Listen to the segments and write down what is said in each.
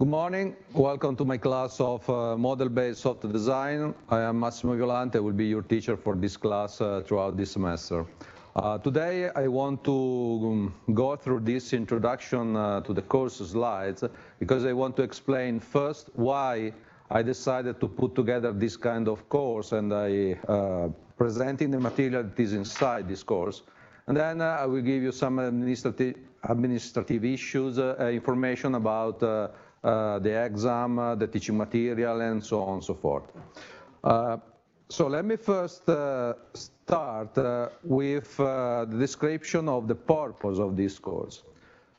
Good morning. Welcome to my class of uh, model-based software design. I am Massimo Violante. I will be your teacher for this class uh, throughout this semester. Uh, today I want to um, go through this introduction uh, to the course slides because I want to explain first why I decided to put together this kind of course and I uh, presenting the material that is inside this course. And then uh, I will give you some administrative, administrative issues, information about the exam, uh, the teaching material, and so on and so forth. Uh, so let me first start with the description of the purpose of this course.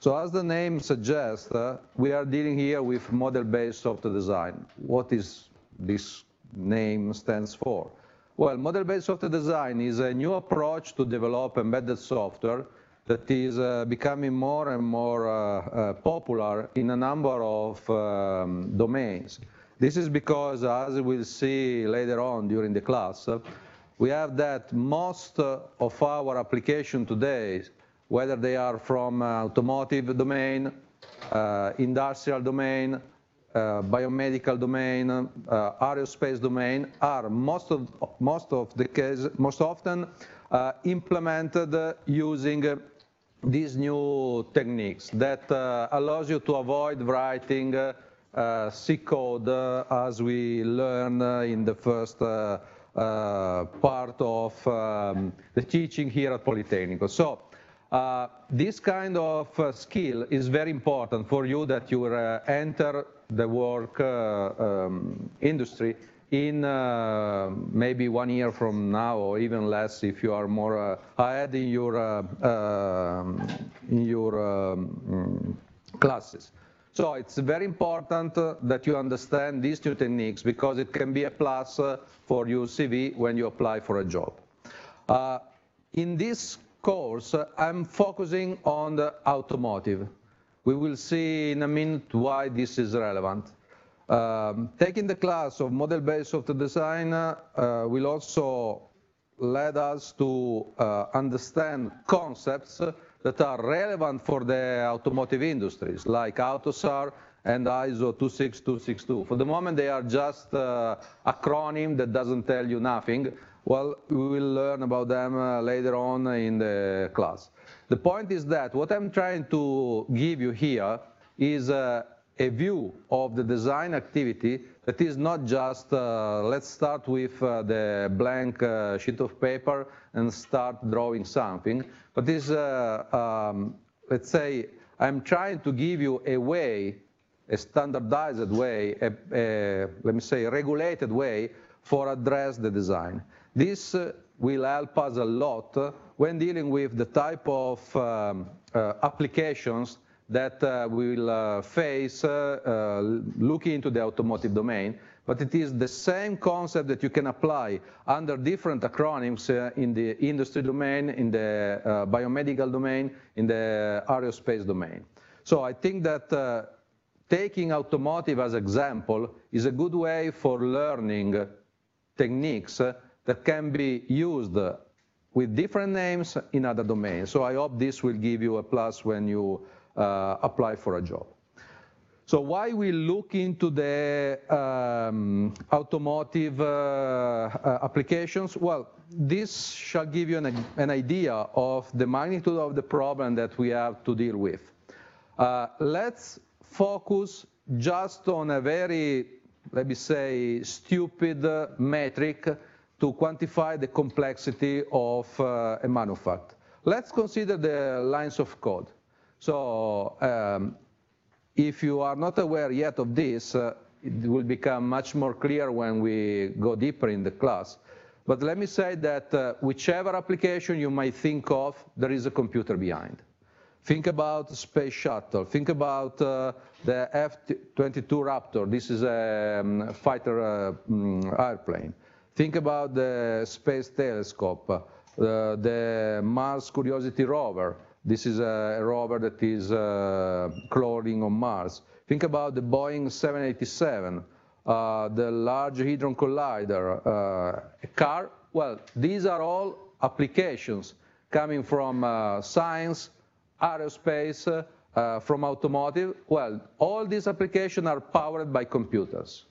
So as the name suggests, uh, we are dealing here with model-based software design. What is this name stands for? Well, model-based software design is a new approach to develop embedded software that is uh, becoming more and more uh, uh, popular in a number of um, domains. This is because, as we'll see later on during the class, we have that most of our applications today, whether they are from automotive domain, uh, industrial domain, uh, biomedical domain, uh, aerospace domain, are most of most of the case most often implemented using these new techniques that uh, allows you to avoid writing uh, uh, C code uh, as we learn uh, in the first uh, part of um, the teaching here at Politecnico. So this kind of skill is very important for you that you enter the work um, industry in uh, maybe one year from now or even less if you are more uh, ahead in your, uh, um, in your um, classes. So it's very important uh, that you understand these two techniques because it can be a plus uh, for your CV when you apply for a job. Uh, in this course, I'm focusing on the automotive. We will see in a minute why this is relevant. Um, taking the class of model-based software design uh, will also lead us to uh, understand concepts that are relevant for the automotive industries, like AUTOSAR and ISO 26262. For the moment, they are just uh, acronym that doesn't tell you nothing. Well, we will learn about them uh, later on in the class. The point is that what I'm trying to give you here is uh, a view of the design activity that is not just, uh, let's start with uh, the blank uh, sheet of paper and start drawing something, but is, uh, um, let's say, I'm trying to give you a way, a standardized way, a, a, let me say, regulated way for address the design. This uh, will help us a lot when dealing with the type of um, uh, applications that uh, we will uh, face uh, looking into the automotive domain, but it is the same concept that you can apply under different acronyms in the industry domain, in the biomedical domain, in the aerospace domain. So I think that taking automotive as example is a good way for learning techniques that can be used with different names in other domains. So I hope this will give you a plus when you uh, apply for a job. So why we look into the um, automotive uh, uh, applications? Well, this shall give you an, an, idea of the magnitude of the problem that we have to deal with. Uh, let's focus just on a very, let me say, stupid metric to quantify the complexity of uh, a manufact. Let's consider the lines of code. So um, if you are not aware yet of this, uh, it will become much more clear when we go deeper in the class. But let me say that uh, whichever application you might think of, there is a computer behind. Think about the space shuttle. Think about uh, the F-22 Raptor. This is a um, fighter uh, um, airplane. Think about the Space Telescope, uh, the Mars Curiosity rover. This is a rover that is uh, crawling on Mars. Think about the Boeing 787, uh, the Large Hadron Collider, uh, a car. Well, these are all applications coming from uh, science, aerospace, uh, from automotive? Well, all these applications are powered by computers.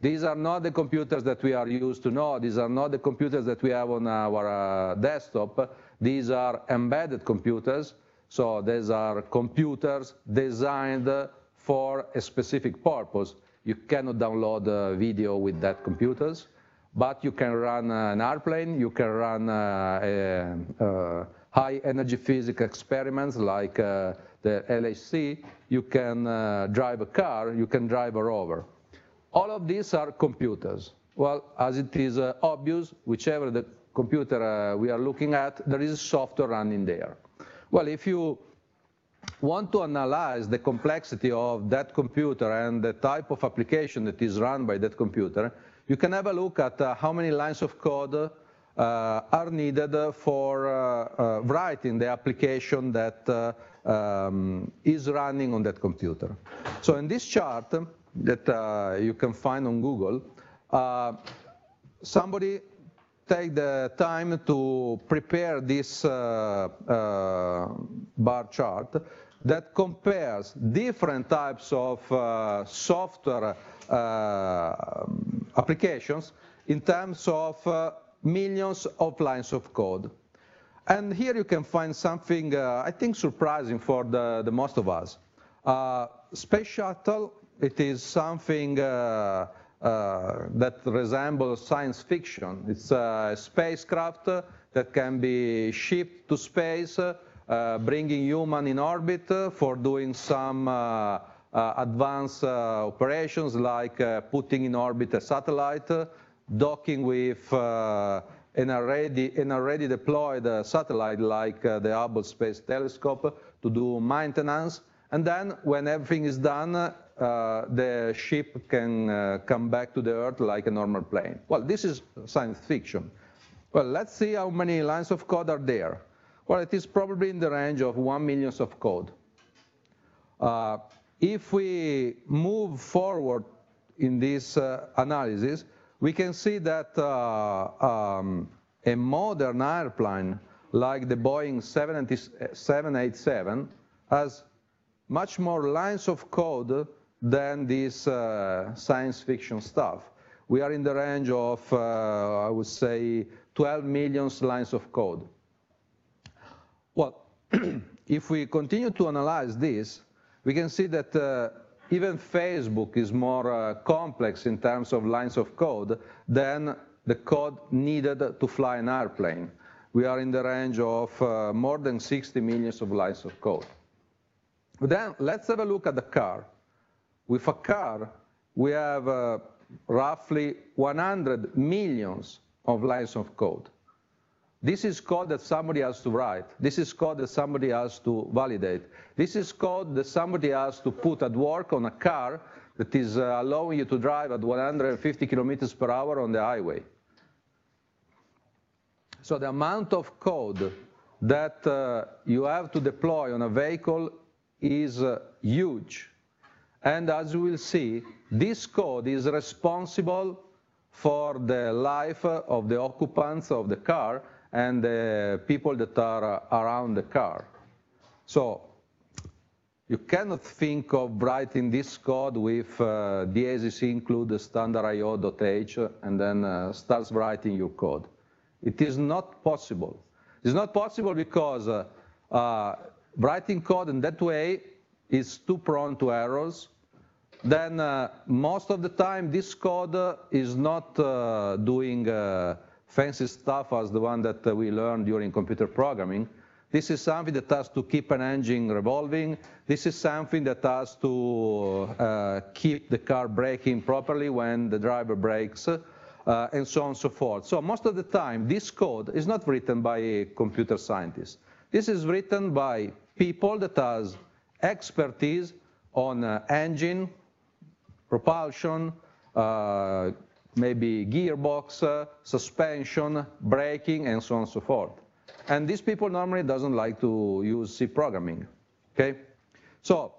These are not the computers that we are used to know. These are not the computers that we have on our uh, desktop. These are embedded computers. So these are computers designed for a specific purpose. You cannot download a video with that computers, but you can run an airplane, you can run uh, a, a high energy physics experiments like uh, the LHC, you can uh, drive a car, you can drive a rover. All of these are computers. Well, as it is uh, obvious, whichever the computer uh, we are looking at, there is software running there. Well, if you want to analyze the complexity of that computer and the type of application that is run by that computer, you can have a look at uh, how many lines of code uh, are needed for uh, uh writing the application that uh, um, is running on that computer. So in this chart that you can find on Google, somebody take the time to prepare this uh, uh, bar chart that compares different types of uh, software uh, applications in terms of uh, millions of lines of code. And here you can find something, uh, I think, surprising for the, the most of us. Space Shuttle, it is something uh, that resembles science fiction. It's a spacecraft that can be shipped to space, uh, bringing human in orbit for doing some uh, uh advanced uh, operations like putting in orbit a satellite, docking with an already, an already deployed satellite like the Hubble Space Telescope to do maintenance. And then when everything is done, uh, the ship can uh, come back to the Earth like a normal plane. Well, this is science fiction. Well, let's see how many lines of code are there. Well, it is probably in the range of one million of code. Uh, if we move forward in this uh, analysis, we can see that uh, um, a modern airplane like the Boeing 787 has much more lines of code than this uh, science fiction stuff. We are in the range of, uh, I would say, 12 million lines of code. Well, if we continue to analyze this, we can see that uh, even Facebook is more uh, complex in terms of lines of code than the code needed to fly an airplane. We are in the range of uh, more than 60 millions of lines of code. But then let's have a look at the car. With a car, we have uh, roughly 100 millions of lines of code. This is code that somebody has to write. This is code that somebody has to validate. This is code that somebody has to put at work on a car that is uh, allowing you to drive at 150 kilometers per hour on the highway. So the amount of code that uh, you have to deploy on a vehicle is uh, huge. And as you will see, this code is responsible for the life of the occupants of the car and the people that are around the car. So you cannot think of writing this code with uh, diesis include standard io.h and then uh, starts writing your code. It is not possible. It's not possible because uh, uh, writing code in that way is too prone to errors then uh, most of the time this code uh, is not uh, doing uh, fancy stuff as the one that uh, we learned during computer programming. This is something that has to keep an engine revolving. This is something that has to uh, keep the car braking properly when the driver brakes, and so on and so forth. So most of the time, this code is not written by a computer scientists. This is written by people that has expertise on engine, propulsion, uh, maybe gearbox, uh, suspension, braking, and so on and so forth. And these people normally doesn't like to use C programming, okay? So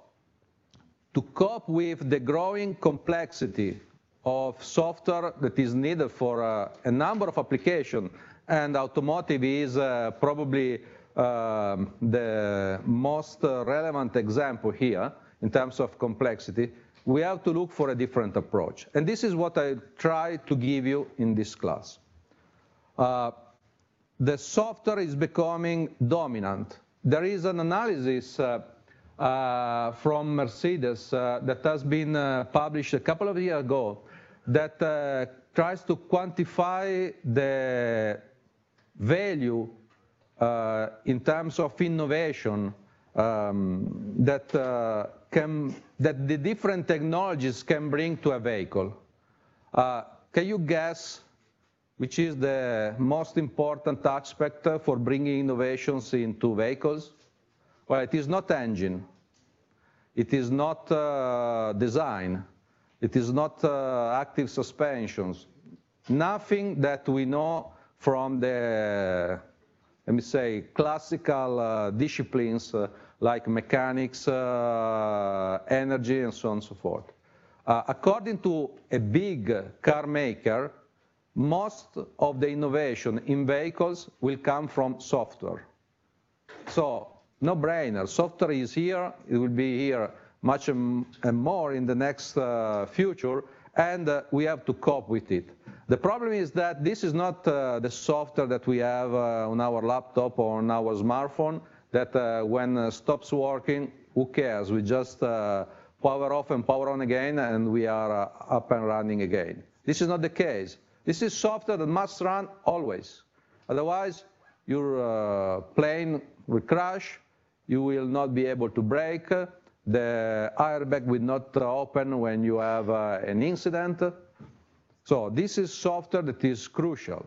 to cope with the growing complexity of software that is needed for uh, a number of applications, and automotive is uh, probably um, the most relevant example here in terms of complexity, we have to look for a different approach. And this is what I try to give you in this class. Uh, the software is becoming dominant. There is an analysis uh, uh, from Mercedes uh, that has been uh, published a couple of years ago that uh, tries to quantify the value in terms of innovation um, that, can, that the different technologies can bring to a vehicle. Uh, can you guess which is the most important aspect for bringing innovations into vehicles? Well, it is not engine. It is not uh, design. It is not uh, active suspensions. Nothing that we know from the let me say, classical uh, disciplines uh, like mechanics, uh, energy, and so on and so forth. Uh, according to a big car maker, most of the innovation in vehicles will come from software. So, no brainer, software is here, it will be here much more in the next uh, future, and uh, we have to cope with it. The problem is that this is not uh, the software that we have uh, on our laptop or on our smartphone that uh, when uh, stops working, who cares? We just uh, power off and power on again and we are uh, up and running again. This is not the case. This is software that must run always. Otherwise, your plane will crash, you will not be able to brake, the airbag will not open when you have an incident, so this is software that is crucial.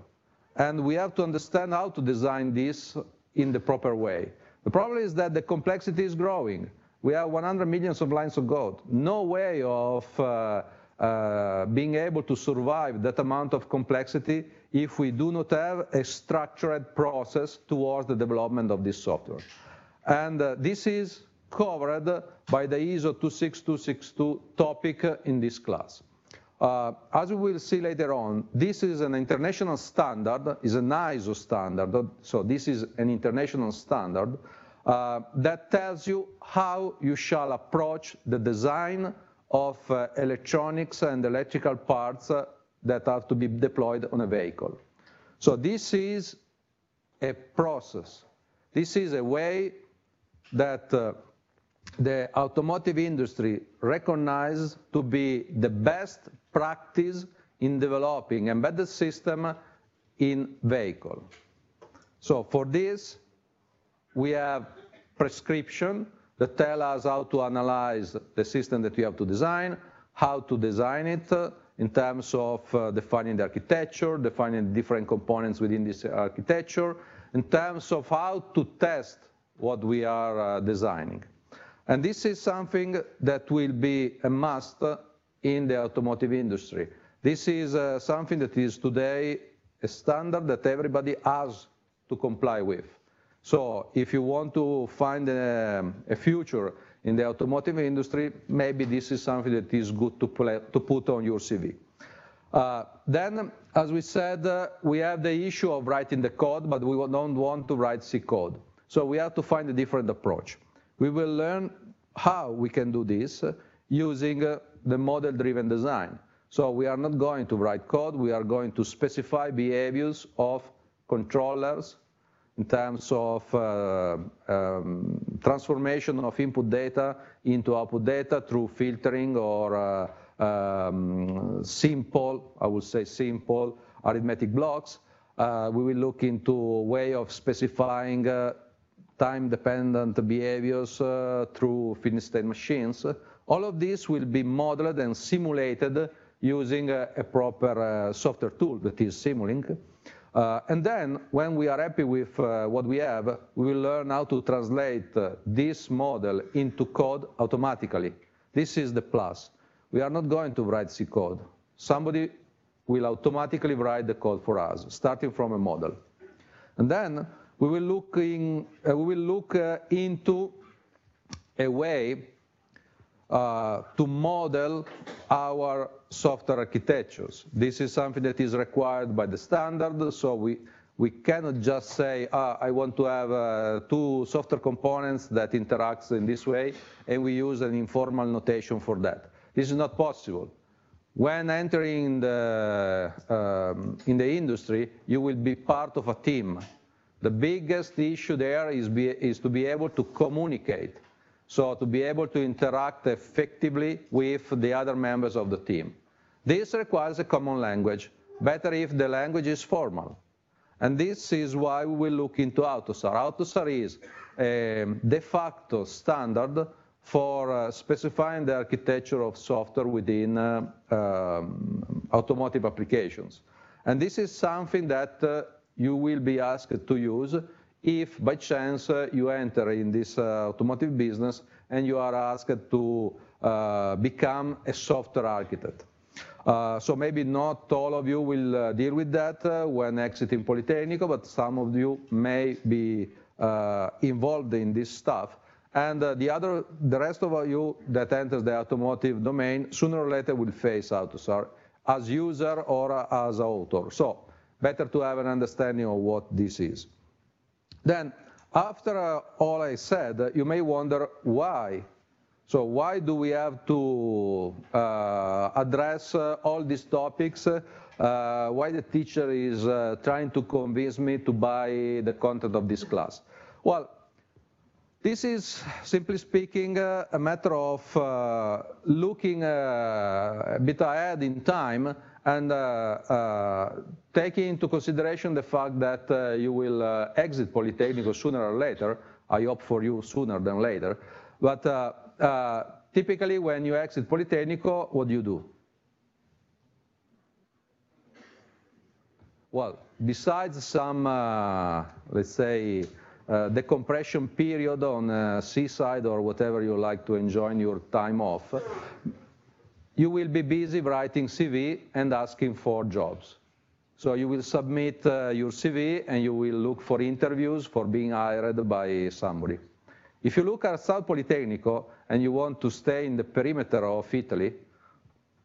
And we have to understand how to design this in the proper way. The problem is that the complexity is growing. We have 100 millions of lines of code. No way of uh, uh, being able to survive that amount of complexity if we do not have a structured process towards the development of this software. And uh, this is covered by the ISO 26262 topic in this class. Uh, as we will see later on, this is an international standard, is an ISO standard, so this is an international standard uh, that tells you how you shall approach the design of uh, electronics and electrical parts uh, that have to be deployed on a vehicle. So this is a process. This is a way that uh, the automotive industry recognizes to be the best practice in developing embedded system in vehicle. So for this, we have prescription that tell us how to analyze the system that we have to design, how to design it uh, in terms of uh, defining the architecture, defining different components within this architecture, in terms of how to test what we are uh, designing. And this is something that will be a must in the automotive industry. This is uh, something that is today a standard that everybody has to comply with. So if you want to find a, a future in the automotive industry, maybe this is something that is good to, play, to put on your CV. Uh, then, as we said, uh, we have the issue of writing the code, but we don't want to write C code. So we have to find a different approach. We will learn how we can do this using uh, the model-driven design. So we are not going to write code, we are going to specify behaviors of controllers in terms of uh, um, transformation of input data into output data through filtering or uh, um, simple, I would say simple, arithmetic blocks. Uh, we will look into a way of specifying uh, time-dependent behaviors uh, through finite state machines. All of this will be modeled and simulated using a, a proper uh, software tool that is Simulink. Uh, and then, when we are happy with uh, what we have, we will learn how to translate this model into code automatically. This is the plus. We are not going to write C code. Somebody will automatically write the code for us, starting from a model. And then we will look, in, uh, we will look uh, into a way uh, to model our software architectures. This is something that is required by the standard, so we, We cannot just say, ah, I want to have uh, two software components that interacts in this way, and we use an informal notation for that. This is not possible. When entering the, um, in the industry, you will be part of a team. The biggest issue there is, be, is to be able to communicate. So to be able to interact effectively with the other members of the team. This requires a common language. Better if the language is formal. And this is why we will look into AUTOSAR. AUTOSAR is a de facto standard for uh, specifying the architecture of software within uh, um, automotive applications. And this is something that uh, you will be asked to use if by chance uh, you enter in this uh, automotive business and you are asked to uh, become a software architect. so maybe not all of you will deal with that when exiting Politecnico, but some of you may be involved in this stuff. And the other, the rest of you that enters the automotive domain, sooner or later will face AUTOSAR as user or as author. So better to have an understanding of what this is. Then, after uh, all I said, uh, you may wonder why. So why do we have to uh, address uh, all these topics? Uh, why the teacher is trying to convince me to buy the content of this class? Well, this is, simply speaking, uh, a matter of uh, looking uh, a bit ahead in time and uh, uh, taking into consideration the fact that uh, you will exit Politecnico sooner or later. I hope for you sooner than later. But typically, when you exit Politecnico, what do you do? Well, besides some, let's say, uh, the compression period on uh, seaside or whatever you like to enjoy your time off, you will be busy writing CV and asking for jobs. So you will submit uh, your CV and you will look for interviews for being hired by somebody. If you look at South Politecnico and you want to stay in the perimeter of Italy,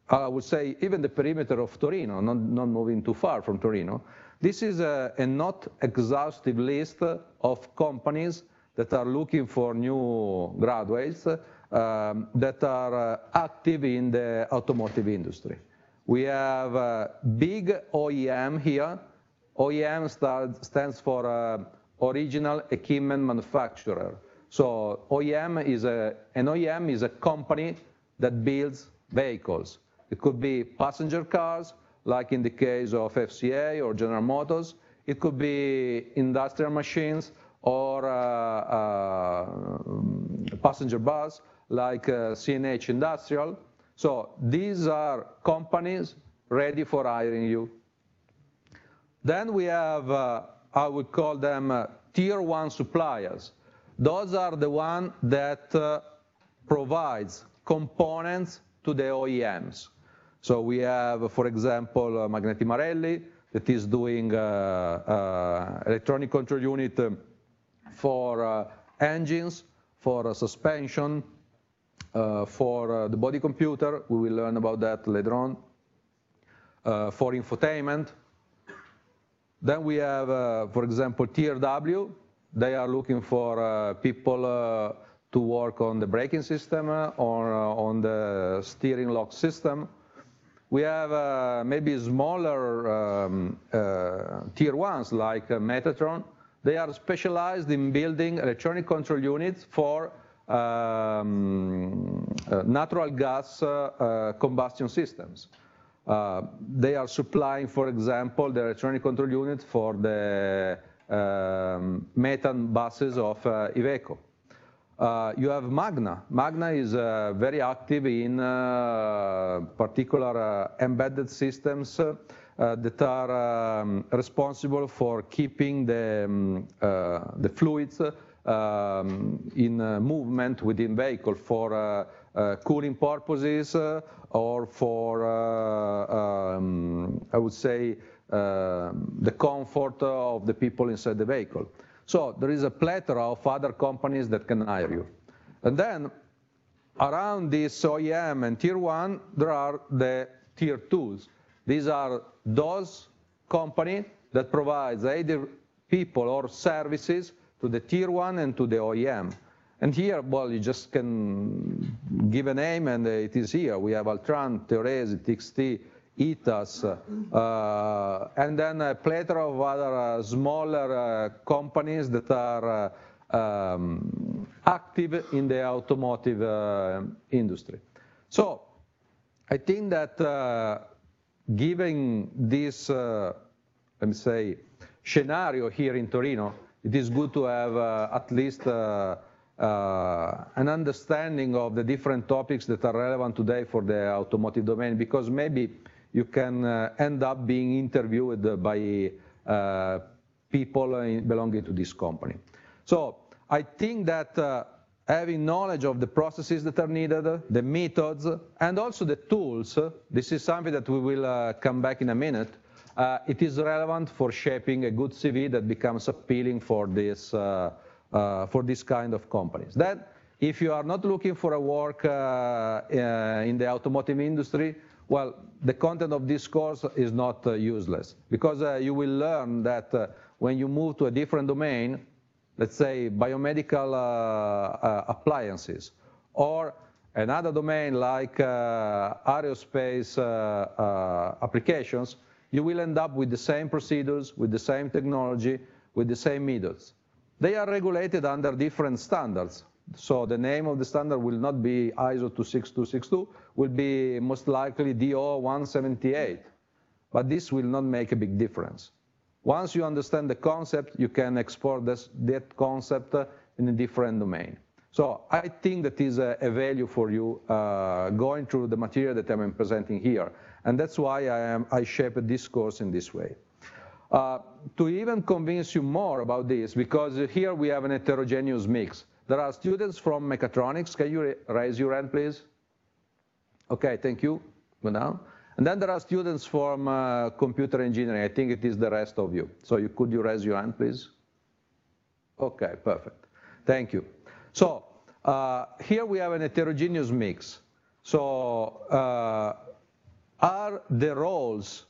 I would say even the perimeter of Torino, not, not moving too far from Torino, this is a, a not exhaustive list of companies that are looking for new graduates um, that are uh, active in the automotive industry. We have a big OEM here. OEM start, stands for uh, original equipment manufacturer. So OEM is a, an OEM is a company that builds vehicles. It could be passenger cars, like in the case of FCA or General Motors. It could be industrial machines or uh, uh, passenger bus, like uh, CNH Industrial. So these are companies ready for hiring you. Then we have, uh, I would call them uh, tier one suppliers. Those are the one that uh, provides components to the OEMs. So we have, for example, uh, Magneti Marelli that is doing uh, uh, electronic control unit um, for engines, for suspension, for the body computer. We will learn about that later on. for infotainment. Then we have, for example, TRW. They are looking for people to work on the braking system or on the steering lock system. We have uh, maybe smaller um, uh, tier ones like uh, Metatron. They are specialized in building electronic control units for um, uh, natural gas uh, uh, combustion systems. they are supplying, for example, the electronic control unit for the um, methane buses of Iveco. Uh, you have Magna. Magna is uh, very active in uh, particular embedded systems that are um, responsible for keeping the, um, the fluids um, in movement within vehicle for uh, uh, cooling purposes uh, or for, um, I would say, the comfort of the people inside the vehicle. So there is a plethora of other companies that can hire you. And then around this OEM and tier one, there are the tier twos. These are those companies that provides either people or services to the tier one and to the OEM. And here, well, you just can give a name and it is here. We have Altran, Teoresi, TXT, ETAS, uh, and then a plethora of other uh, smaller uh, companies that are uh, um, active in the automotive uh, industry. So I think that uh, given this, let me say, scenario here in Torino, it is good to have at least uh, an understanding of the different topics that are relevant today for the automotive domain, because maybe you can uh, end up being interviewed by uh, people belonging to this company. So I think that uh, having knowledge of the processes that are needed, the methods, and also the tools, this is something that we will uh, come back in a minute, uh, it is relevant for shaping a good CV that becomes appealing for this uh, for this kind of companies. Then, if you are not looking for a work uh, uh, in the automotive industry, well, the content of this course is not useless because you will learn that when you move to a different domain, let's say biomedical appliances, or another domain like uh, aerospace uh, uh, applications, you will end up with the same procedures, with the same technology, with the same methods. They are regulated under different standards. So the name of the standard will not be ISO 26262, will be most likely DO 178. But this will not make a big difference. Once you understand the concept, you can export this, that concept in a different domain. So I think that is a, a value for you uh, going through the material that I'm presenting here. And that's why I, am, I shaped this course in this way. Uh, to even convince you more about this, because here we have an heterogeneous mix. There are students from mechatronics. Can you raise your hand, please? Okay, thank you. Go down. And then there are students from uh, computer engineering. I think it is the rest of you. So you, could you raise your hand, please? Okay, perfect. Thank you. So uh, here we have an heterogeneous mix. So uh, are the roles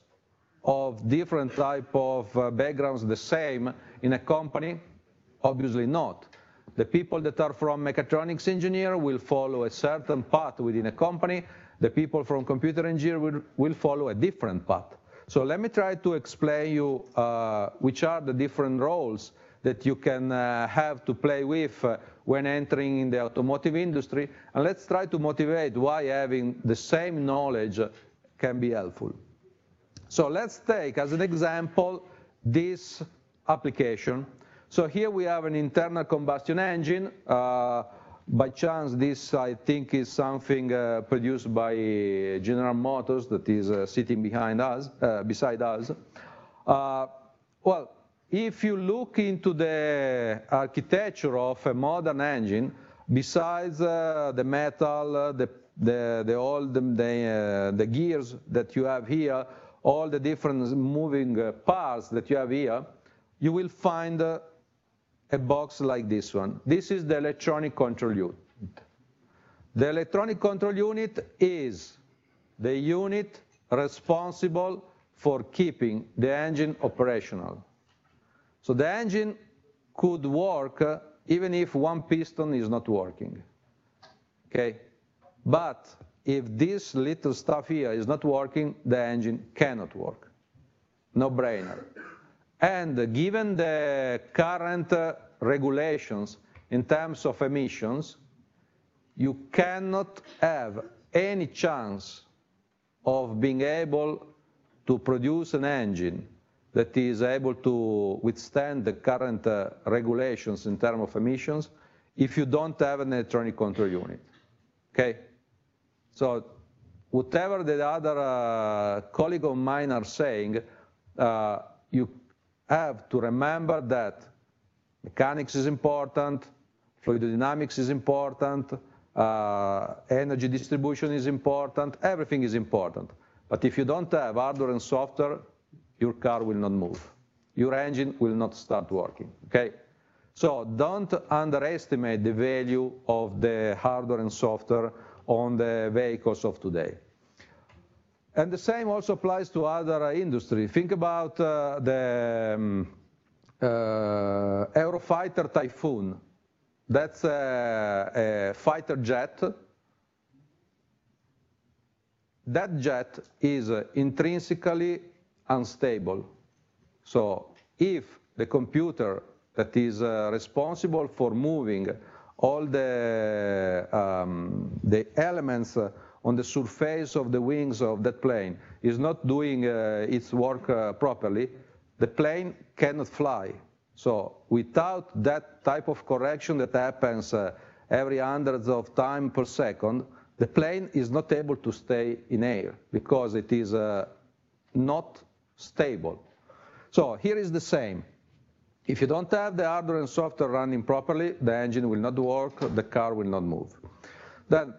of different type of uh, backgrounds the same in a company? Obviously not. The people that are from mechatronics engineer will follow a certain path within a company. The people from computer engineer will, will follow a different path. So let me try to explain you uh, which are the different roles that you can uh, have to play with uh, when entering in the automotive industry. And let's try to motivate why having the same knowledge can be helpful. So let's take as an example this application. So here we have an internal combustion engine. Uh, by chance, this I think is something uh, produced by General Motors that is uh, sitting behind us, uh, beside us. Uh, well, if you look into the architecture of a modern engine, besides uh, the metal, the the the all the, the, the gears that you have here, all the different moving uh, parts that you have here, you will find uh, a box like this one. This is the electronic control unit. The electronic control unit is the unit responsible for keeping the engine operational. So the engine could work uh, even if one piston is not working. Okay? But if this little stuff here is not working, the engine cannot work. No brainer. And given the current uh, regulations in terms of emissions, you cannot have any chance of being able to produce an engine that is able to withstand the current uh, regulations in terms of emissions if you don't have an electronic control unit. Okay? So whatever the other uh, colleague of mine are saying, uh, you have to remember that mechanics is important, fluidodynamics is important, uh, energy distribution is important, everything is important. But if you don't have hardware and software, your car will not move. Your engine will not start working, okay? So don't underestimate the value of the hardware and software on the vehicles of today. And the same also applies to other industry. Think about uh, the um, uh, Eurofighter Typhoon. That's a, a fighter jet. That jet is intrinsically unstable. So if the computer that is uh, responsible for moving all the, um, the elements uh, on the surface of the wings of that plane is not doing uh, its work uh, properly, the plane cannot fly. So without that type of correction that happens every hundreds of time per second, the plane is not able to stay in air because it is uh, not stable. So here is the same. If you don't have the hardware and software running properly, the engine will not work, the car will not move. Then,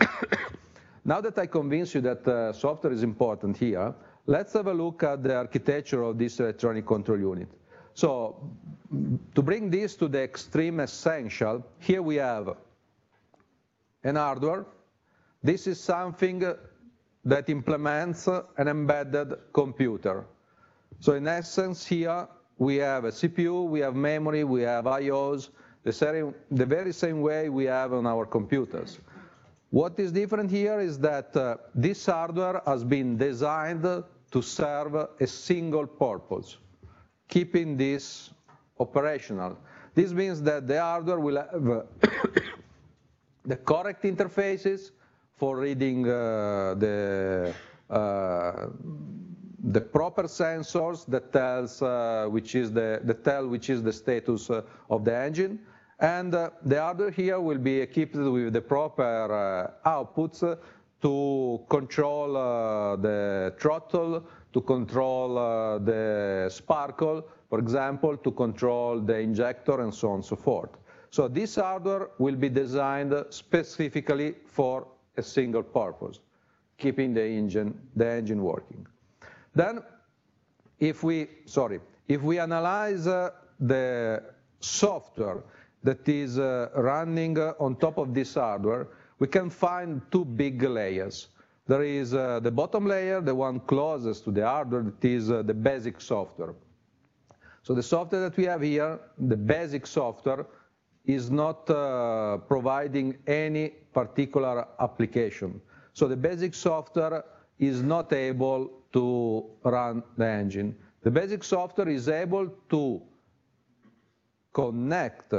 now that I convince you that uh, software is important here, let's have a look at the architecture of this electronic control unit. So to bring this to the extreme essential, here we have an hardware. This is something that implements an embedded computer. So in essence here, we have a CPU, we have memory, we have IOs, the, same, the very same way we have on our computers. What is different here is that uh, this hardware has been designed to serve a single purpose, keeping this operational. This means that the hardware will have the correct interfaces for reading uh, the uh, the proper sensors that tells uh, which is the that tell which is the status uh, of the engine, and uh, the other here will be equipped with the proper uh, outputs to control uh, the throttle, to control uh, the sparkle, for example, to control the injector and so on and so forth. So this hardware will be designed specifically for a single purpose, keeping the engine, the engine working. Then, if we, sorry, if we analyze uh, the software that is uh, running uh, on top of this hardware, we can find two big layers. There is uh, the bottom layer, the one closest to the hardware, that is uh, the basic software. So the software that we have here, the basic software, is not uh, providing any particular application. So the basic software is not able to run the engine. The basic software is able to connect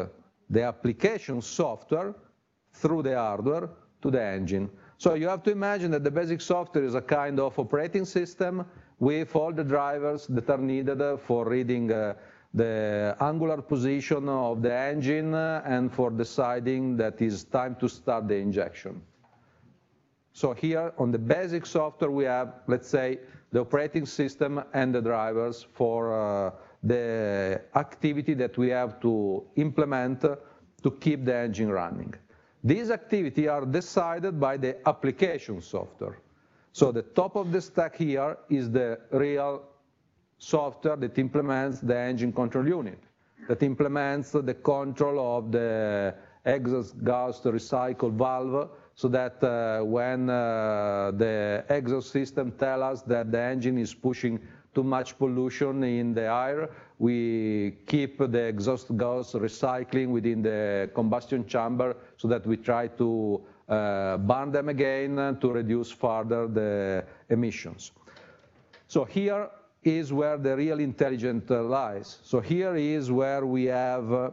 the application software through the hardware to the engine. So you have to imagine that the basic software is a kind of operating system with all the drivers that are needed for reading uh, the angular position of the engine and for deciding that it's time to start the injection. So here on the basic software we have, let's say, the operating system and the drivers for uh, the activity that we have to implement to keep the engine running. These activities are decided by the application software. So the top of the stack here is the real software that implements the engine control unit, that implements the control of the exhaust gas recycle valve so that uh, when uh, the exhaust system tell us that the engine is pushing too much pollution in the air, we keep the exhaust gas recycling within the combustion chamber so that we try to uh, burn them again to reduce further the emissions. So here is where the real intelligence lies. So here is where we have uh,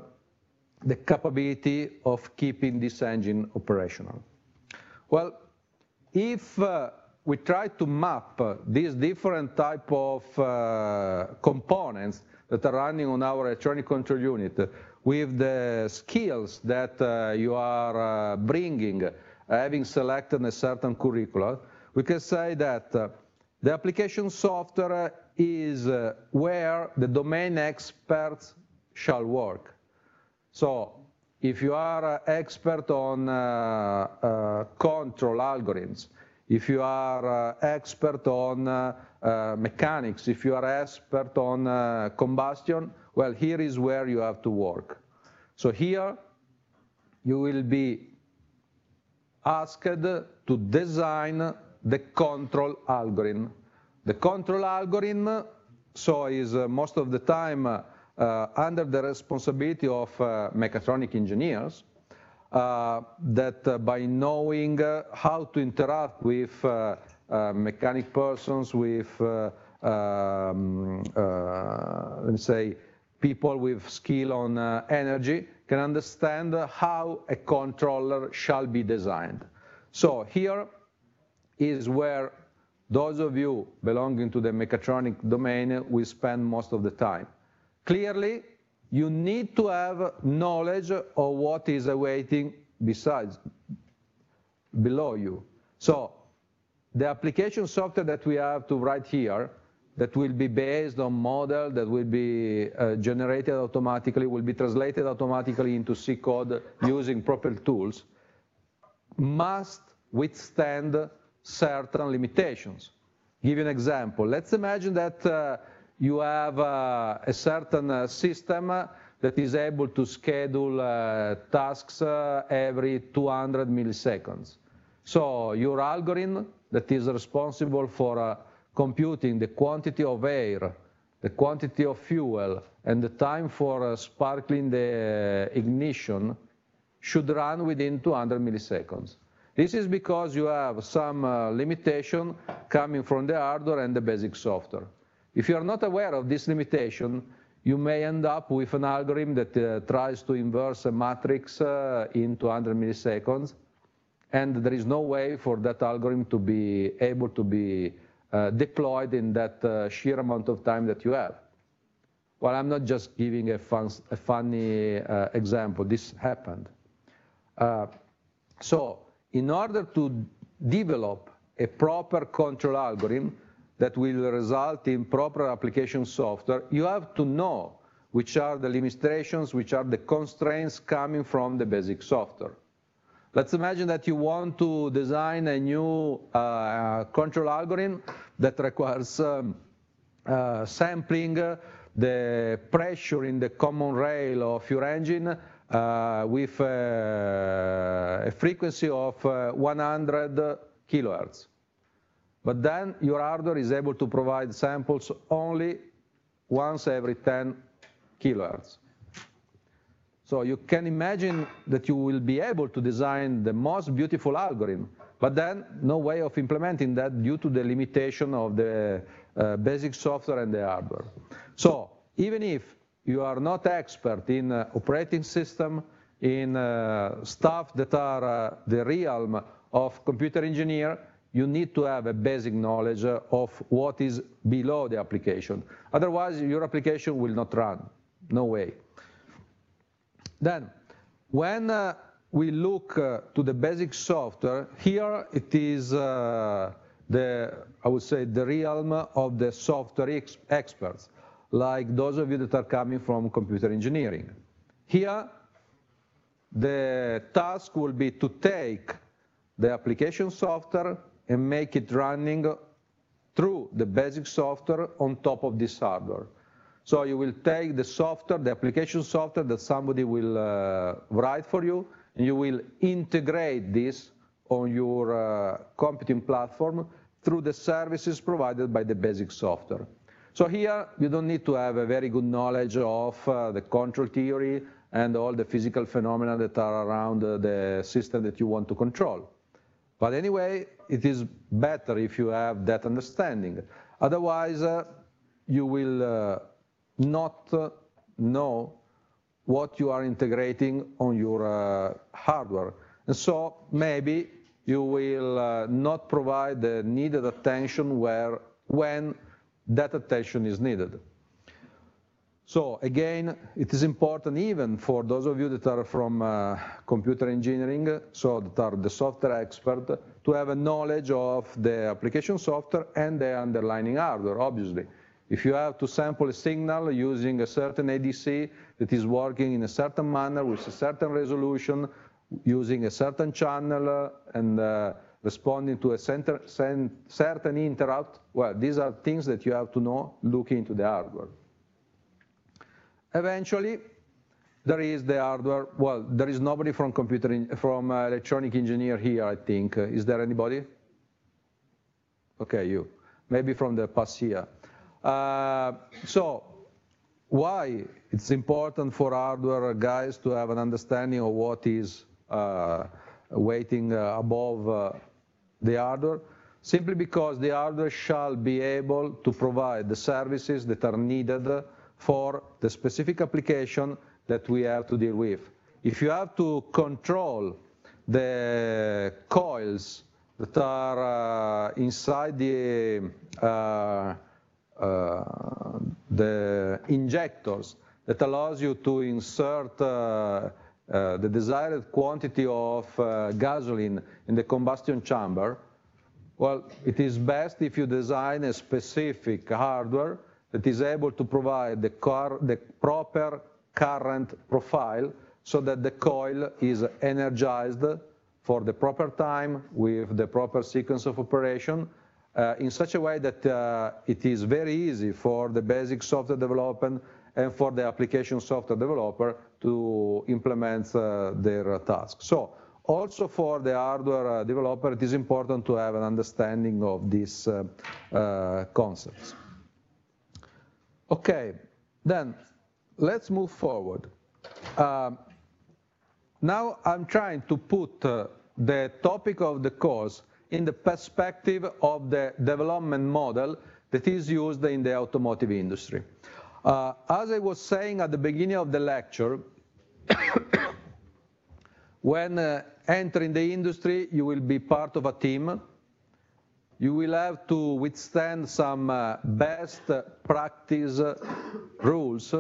the capability of keeping this engine operational. Well, if uh, we try to map uh, these different type of uh, components that are running on our electronic control unit with the skills that uh, you are uh, bringing, having selected a certain curricula, we can say that uh, the application software is where the domain experts shall work. So if you are expert on uh, uh, control algorithms, if you are uh, expert on mechanics, if you are expert on combustion, well, here is where you have to work. So here you will be asked to design the control algorithm. The control algorithm, so is most of the time under the responsibility of uh, mechatronic engineers, uh, that uh, by knowing how to interact with mechanic persons, with, um, let's say, people with skill on energy, can understand how a controller shall be designed. So here is where those of you belonging to the mechatronic domain will spend most of the time. Clearly, you need to have knowledge of what is awaiting besides, below you. So the application software that we have to write here that will be based on model that will be uh, generated automatically, will be translated automatically into C code using proper tools, must withstand certain limitations. Give you an example. Let's imagine that uh, you have uh, a certain uh, system that is able to schedule uh, tasks every 200 milliseconds. So your algorithm that is responsible for computing the quantity of air, the quantity of fuel, and the time for sparkling the ignition should run within 200 milliseconds. This is because you have some limitation coming from the hardware and the basic software. If you are not aware of this limitation, you may end up with an algorithm that uh, tries to inverse a matrix uh, in 200 milliseconds, and there is no way for that algorithm to be able to be uh, deployed in that uh, sheer amount of time that you have. Well, I'm not just giving a, fun, a funny uh, example. This happened. so in order to develop a proper control algorithm that will result in proper application software, you have to know which are the limitations, which are the constraints coming from the basic software. Let's imagine that you want to design a new uh, control algorithm that requires um, uh, sampling the pressure in the common rail of your engine uh, with uh, a frequency of uh, 100 kilohertz. But then your hardware is able to provide samples only once every 10 kilohertz. So you can imagine that you will be able to design the most beautiful algorithm, but then no way of implementing that due to the limitation of the uh, basic software and the hardware. So even if you are not expert in uh, operating system, in uh, stuff that are uh, the realm of computer engineer, you need to have a basic knowledge of what is below the application. Otherwise, your application will not run, no way. Then, when uh, we look uh, to the basic software, here it is uh, the, I would say, the realm of the software ex experts like those of you that are coming from computer engineering. Here, the task will be to take the application software and make it running through the basic software on top of this hardware. So you will take the software, the application software that somebody will uh, write for you, and you will integrate this on your uh, computing platform through the services provided by the basic software. So here, you don't need to have a very good knowledge of uh, the control theory and all the physical phenomena that are around uh, the system that you want to control. But anyway, it is better if you have that understanding. Otherwise, uh, you will uh, not uh, know what you are integrating on your uh, hardware. And so maybe you will not provide the needed attention where, when that attention is needed. So again, it is important even for those of you that are from uh, computer engineering, so that are the software expert, to have a knowledge of the application software and the underlying hardware, obviously. If you have to sample a signal using a certain ADC that is working in a certain manner with a certain resolution, using a certain channel uh, and uh, responding to a center, certain interrupt, well, these are things that you have to know looking into the hardware. Eventually, there is the hardware, well, there is nobody from computer, in, from uh, electronic engineer here, I think. Uh, is there anybody? Okay, you. Maybe from the past year. Uh, so why it's important for hardware guys to have an understanding of what is uh, waiting uh, above uh, the hardware? Simply because the hardware shall be able to provide the services that are needed for the specific application that we have to deal with. If you have to control the coils that are uh, inside the, uh, uh, the injectors that allows you to insert uh, uh, the desired quantity of uh, gasoline in the combustion chamber, well, it is best if you design a specific hardware that is able to provide the, car, the proper current profile so that the coil is energized for the proper time with the proper sequence of operation uh, in such a way that uh, it is very easy for the basic software development and for the application software developer to implement uh, their tasks. So also for the hardware uh, developer, it is important to have an understanding of these uh, uh, concepts. Okay, then let's move forward. Um, now I'm trying to put uh, the topic of the course in the perspective of the development model that is used in the automotive industry. Uh, as I was saying at the beginning of the lecture, when uh, entering the industry, you will be part of a team. You will have to withstand some uh, best practice rules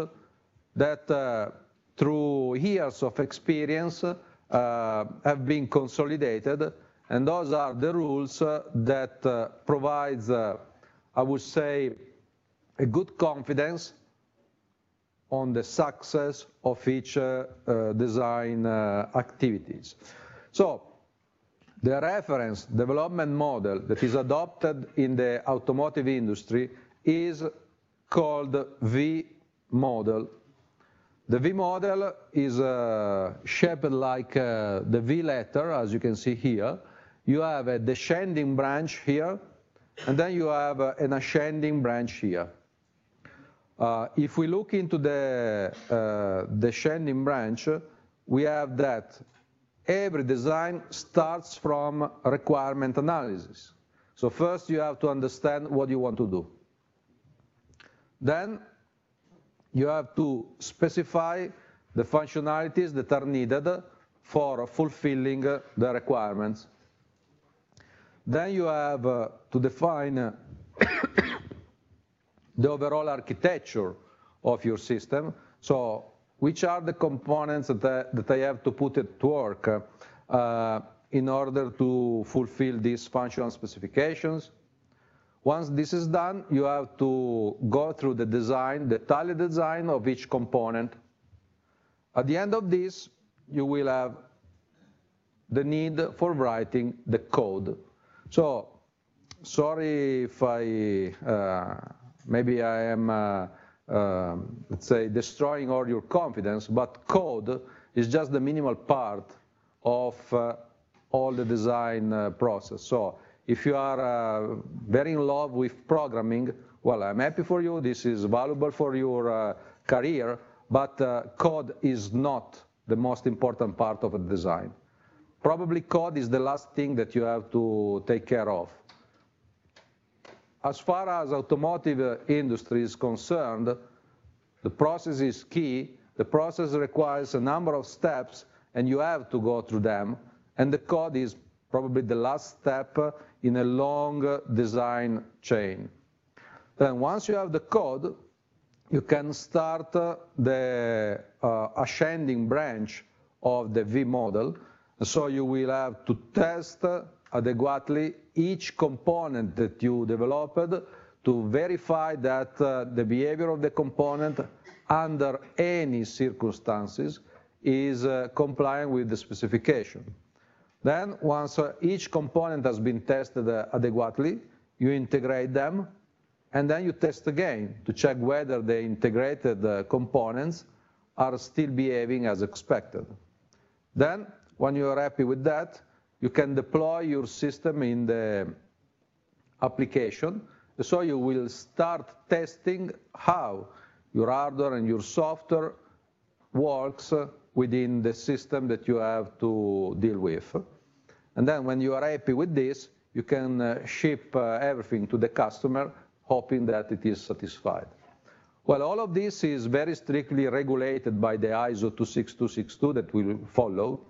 that uh, through years of experience uh, have been consolidated. And those are the rules uh, that uh, provides, uh, I would say, a good confidence on the success of each design activities. So the reference development model that is adopted in the automotive industry is called V model. The V model is uh, shaped like uh, the V letter, as you can see here. You have a descending branch here, and then you have uh, an ascending branch here. Uh, if we look into the uh, descending branch, we have that every design starts from requirement analysis. So first you have to understand what you want to do. Then you have to specify the functionalities that are needed for fulfilling the requirements. Then you have uh, to define the overall architecture of your system. So which are the components that I, that I have to put at work uh, in order to fulfill these functional specifications. Once this is done, you have to go through the design, the detailed design of each component. At the end of this, you will have the need for writing the code. So, sorry if I uh, maybe I am, uh, uh, let's say, destroying all your confidence, but code is just the minimal part of uh, all the design uh, process. So if you are uh, very in love with programming, well, I'm happy for you. This is valuable for your uh, career, but code is not the most important part of a design. Probably code is the last thing that you have to take care of as far as automotive industry is concerned, the process is key. The process requires a number of steps, and you have to go through them. And the code is probably the last step in a long design chain. Then once you have the code, you can start the uh, ascending branch of the V model. So you will have to test adequately each component that you developed to verify that uh, the behavior of the component under any circumstances is uh, compliant with the specification. Then once uh, each component has been tested uh, adequately, you integrate them, and then you test again to check whether the integrated uh, components are still behaving as expected. Then, when you are happy with that, you can deploy your system in the application. So you will start testing how your hardware and your software works within the system that you have to deal with. And then when you are happy with this, you can uh, ship uh, everything to the customer, hoping that it is satisfied. Well, all of this is very strictly regulated by the ISO 26262 that will follow.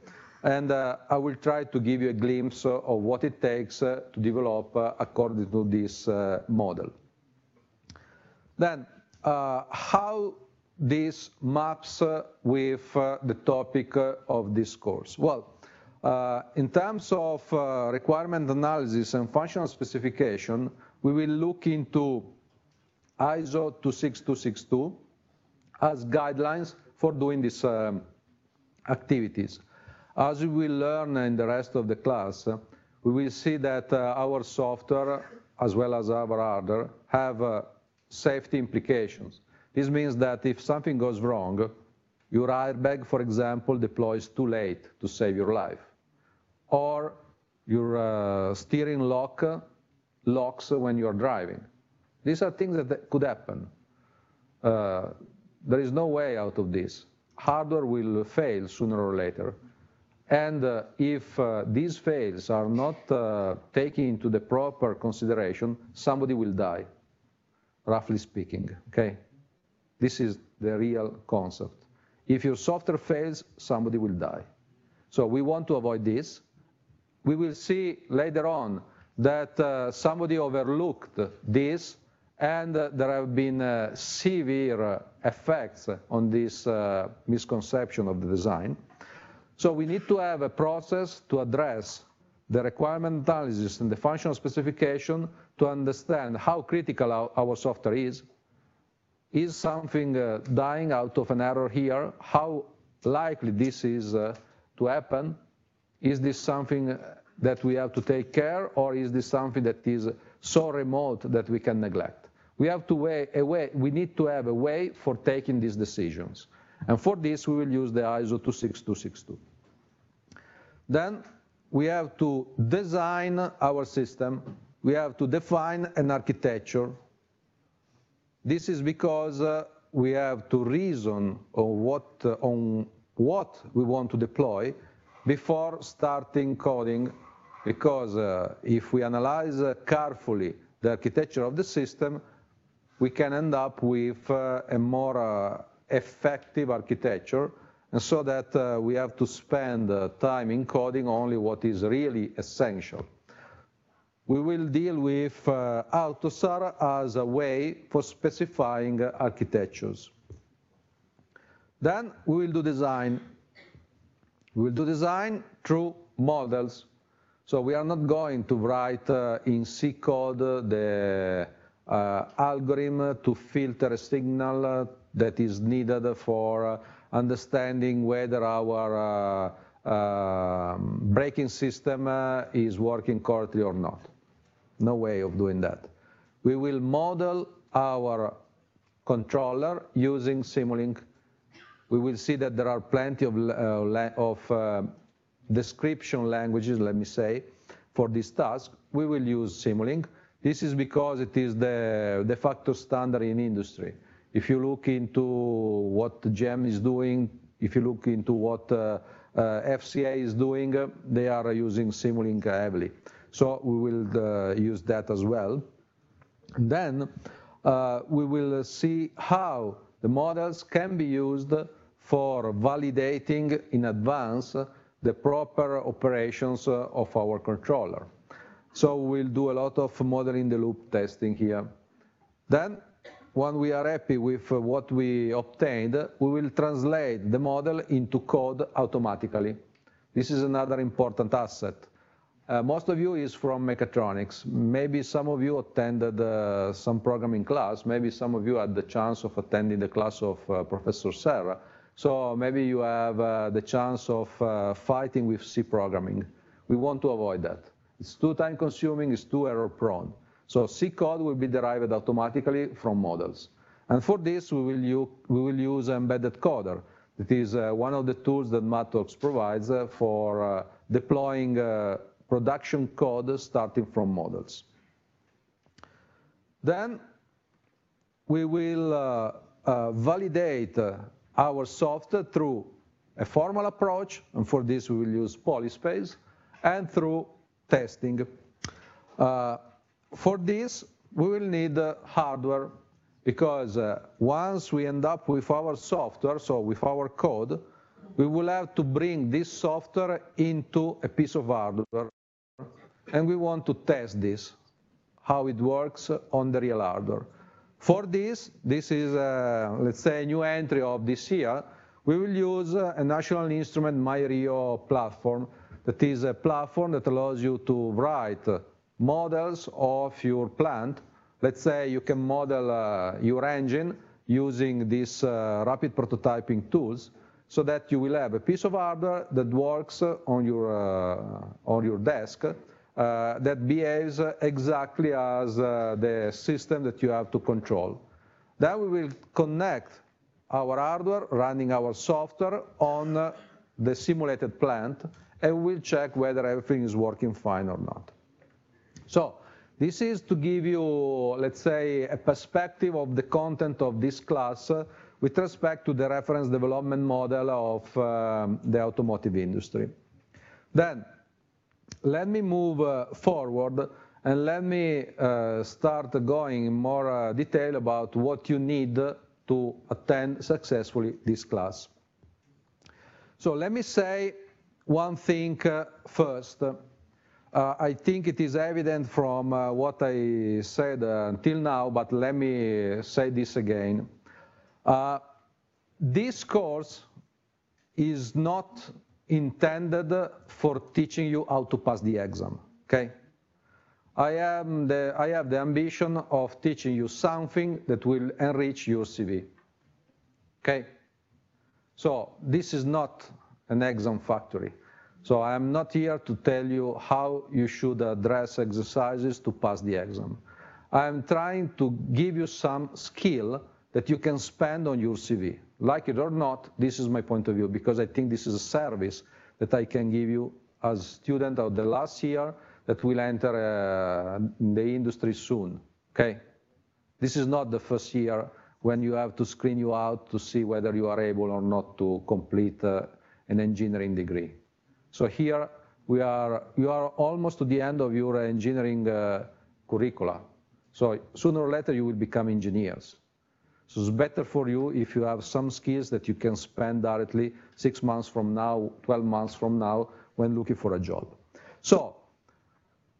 And uh, I will try to give you a glimpse of what it takes uh, to develop uh, according to this model. Then, how this maps with the topic of this course? Well, in terms of requirement analysis and functional specification, we will look into ISO 26262 as guidelines for doing these um, activities. As we will learn in the rest of the class, we will see that uh, our software, as well as our hardware, have uh, safety implications. This means that if something goes wrong, your airbag, for example, deploys too late to save your life or your uh, steering lock locks when you're driving. These are things that could happen. Uh, there is no way out of this. Hardware will fail sooner or later. And uh, if uh, these fails are not uh, taken into the proper consideration, somebody will die, roughly speaking, okay? This is the real concept. If your software fails, somebody will die. So we want to avoid this we will see later on that uh, somebody overlooked this and uh, there have been uh, severe effects on this misconception of the design. So we need to have a process to address the requirement analysis and the functional specification to understand how critical our, our software is. Is something uh, dying out of an error here? How likely this is uh, to happen? Is this something that we have to take care, or is this something that is so remote that we can neglect? We have to weigh a way, we need to have a way for taking these decisions. And for this, we will use the ISO 26262. Then we have to design our system. We have to define an architecture. This is because uh, we have to reason on what, uh, on what we want to deploy before starting coding, because uh, if we analyze uh, carefully the architecture of the system, we can end up with uh, a more uh, effective architecture, and so that uh, we have to spend uh, time encoding only what is really essential. We will deal with AUTOSAR as a way for specifying architectures. Then we will do design we will do design through models. So we are not going to write uh, in C code the uh, algorithm to filter a signal uh, that is needed for uh, understanding whether our uh, um, braking system uh, is working correctly or not. No way of doing that. We will model our controller using Simulink we will see that there are plenty of, uh, description languages, let me say, for this task. We will use Simulink. This is because it is the de facto standard in industry. If you look into what GM is doing, if you look into what uh, uh, FCA is doing, they are using Simulink heavily. So we will uh, use that as well. And then we will see how the models can be used for validating in advance the proper operations of our controller. So we'll do a lot of model in the loop testing here. Then, when we are happy with what we obtained, we will translate the model into code automatically. This is another important asset. Uh, most of you is from mechatronics. Maybe some of you attended uh, some programming class. Maybe some of you had the chance of attending the class of uh, Professor Serra. So maybe you have uh, the chance of uh, fighting with C programming. We want to avoid that. It's too time consuming, it's too error prone. So C code will be derived automatically from models. And for this, we will, use, we will use embedded coder. It is uh, one of the tools that MathWorks provides uh, for uh, deploying uh, production code starting from models. Then we will uh, uh, validate our software through a formal approach, and for this we will use Polyspace, and through testing. Uh, for this, we will need uh, hardware because uh, once we end up with our software, so with our code, we will have to bring this software into a piece of hardware, and we want to test this, how it works on the real hardware. For this, this is, uh, let's say, a new entry of this year, we will use a National Instrument MyRIO platform. That is a platform that allows you to write models of your plant. Let's say you can model uh, your engine using these uh, rapid prototyping tools so that you will have a piece of hardware that works on your, uh, on your desk uh, that behaves exactly as uh, the system that you have to control. Then we will connect our hardware running our software on the simulated plant and we'll check whether everything is working fine or not. So this is to give you, let's say, a perspective of the content of this class with respect to the reference development model of um, the automotive industry. Then, let me move uh, forward and let me uh, start going in more uh, detail about what you need to attend successfully this class. So let me say one thing uh, first. Uh, I think it is evident from uh, what I said uh, until now, but let me say this again. Uh, this course is not intended for teaching you how to pass the exam, okay? I, am the, I have the ambition of teaching you something that will enrich your CV, okay? So this is not an exam factory. So I'm not here to tell you how you should address exercises to pass the exam. I'm trying to give you some skill that you can spend on your CV. Like it or not, this is my point of view because I think this is a service that I can give you as student of the last year that will enter uh, the industry soon, okay? This is not the first year when you have to screen you out to see whether you are able or not to complete uh, an engineering degree. So here we are, you are almost to the end of your engineering uh, curricula. So sooner or later you will become engineers. So it's better for you if you have some skills that you can spend directly six months from now, 12 months from now when looking for a job. So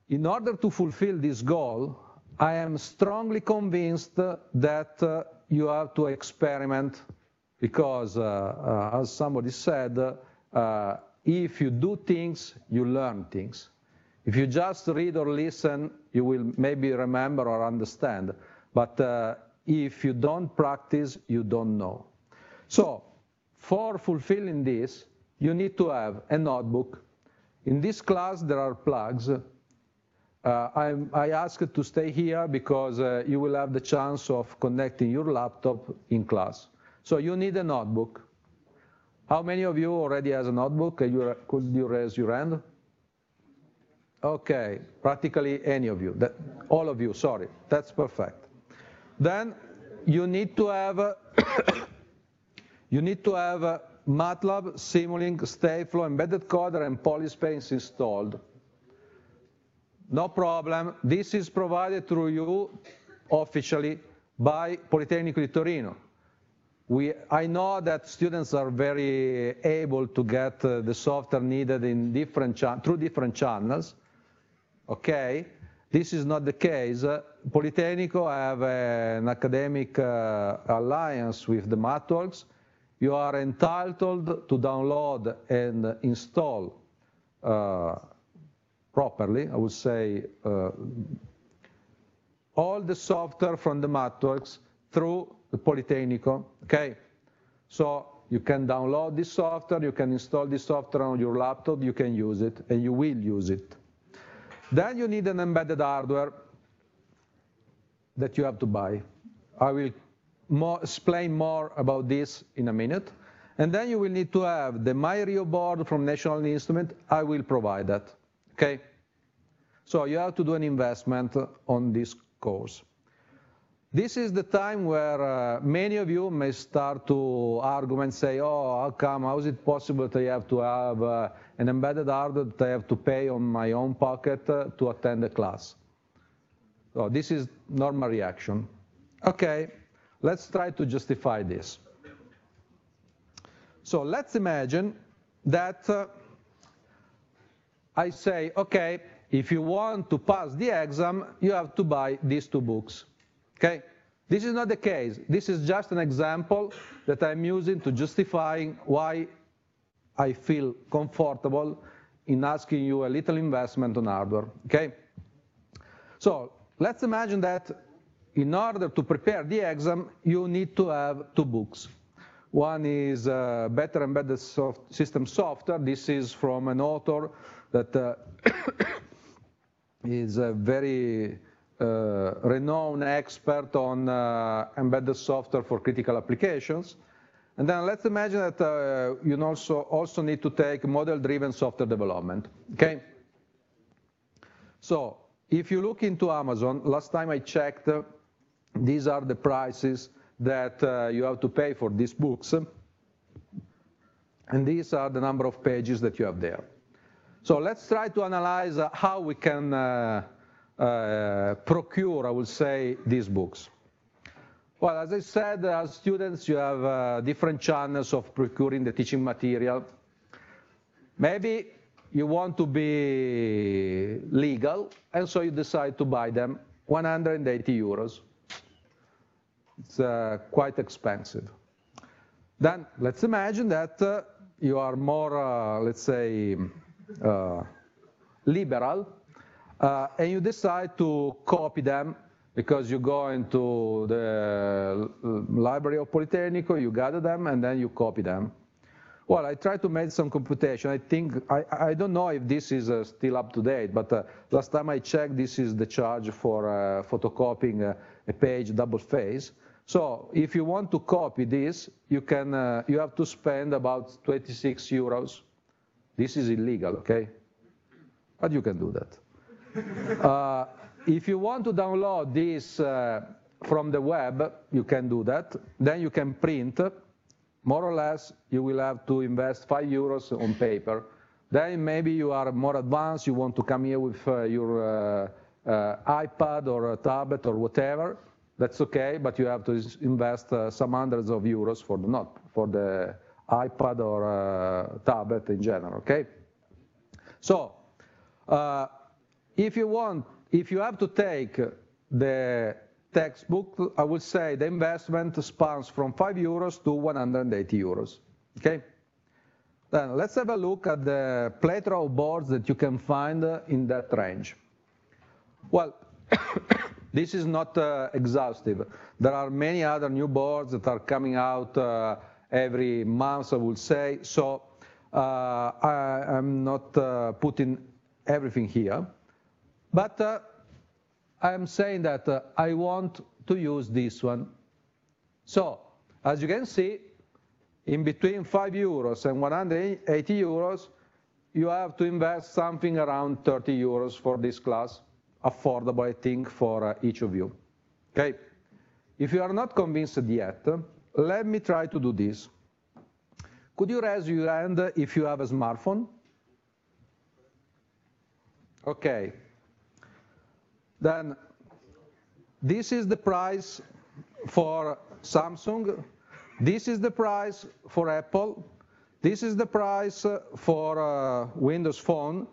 in order to fulfill this goal, I am strongly convinced that uh, you have to experiment because, uh, uh, as somebody said, uh, if you do things, you learn things. If you just read or listen, you will maybe remember or understand. But uh, if you don't practice, you don't know. So for fulfilling this, you need to have a notebook. In this class, there are plugs. Uh, i ask to stay here because uh, you will have the chance of connecting your laptop in class. So you need a notebook. How many of you already has a notebook? Could you, could you raise your hand? Okay, practically any of you, that, all of you, sorry, that's perfect. Then you need to have, you need to have MATLAB, Simulink, Stateflow, Embedded Coder, and Polyspace installed. No problem, this is provided through you officially by Politecnico di Torino. We, I know that students are very able to get uh, the software needed in different through different channels. Okay, this is not the case. Uh, Politecnico have an academic uh, alliance with the MathWorks. You are entitled to download and install uh, properly, I would say, uh, all the software from the MathWorks through the Politecnico, okay? So you can download this software, you can install this software on your laptop, you can use it, and you will use it. Then you need an embedded hardware that you have to buy. I will more, explain more about this in a minute. And then you will need to have the MyRIO board from National Instrument. I will provide that, okay? So you have to do an investment on this course. This is the time where uh, many of you may start to argue and say, oh, how come, how is it possible that I have to have uh, an embedded hardware that I have to pay on my own pocket uh, to attend a class? So this is normal reaction. Okay, let's try to justify this. So let's imagine that uh, I say, okay, if you want to pass the exam, you have to buy these two books. Okay? This is not the case. This is just an example that I'm using to justify why I feel comfortable in asking you a little investment on hardware. Okay? So let's imagine that in order to prepare the exam, you need to have two books. One is uh, Better Embedded soft System Software. This is from an author that uh, is a very uh, renowned expert on uh, embedded software for critical applications. And then let's imagine that uh, you also, also need to take model-driven software development, okay? So if you look into Amazon, last time I checked, these are the prices that uh, you have to pay for these books. And these are the number of pages that you have there. So let's try to analyze uh, how we can uh, procure, I will say, these books. Well, as I said, as students, you have uh, different channels of procuring the teaching material. Maybe you want to be legal, and so you decide to buy them 180 euros. It's uh, quite expensive. Then let's imagine that uh, you are more, uh, let's say, uh, liberal, uh, and you decide to copy them because you go into the library of Politecnico, you gather them, and then you copy them. Well, I tried to make some computation. I think, I, I don't know if this is uh, still up to date, but uh, last time I checked, this is the charge for uh, photocopying a page double face. So if you want to copy this, you can uh, you have to spend about 26 euros. This is illegal, okay? But you can do that. uh, if you want to download this uh, from the web, you can do that. Then you can print. More or less, you will have to invest five euros on paper. Then maybe you are more advanced, you want to come here with uh, your uh, uh, iPad or a tablet or whatever that's okay, but you have to invest uh, some hundreds of euros for the not for the iPad or tablet in general. Okay. So if you want, if you have to take the textbook, I would say the investment spans from 5 euros to 180 euros. Okay. Then let's have a look at the plethora of boards that you can find in that range. Well. This is not uh, exhaustive. There are many other new boards that are coming out uh, every month, I would say. So uh, I, am not uh, putting everything here. But uh, I'm saying that uh, I want to use this one. So as you can see, in between 5 euros and 180 euros, you have to invest something around 30 euros for this class affordable, I think, for uh, each of you. Okay? If you are not convinced yet, let me try to do this. Could you raise your hand if you have a smartphone? Okay. Then this is the price for Samsung. This is the price for Apple. This is the price for uh, Windows Phone.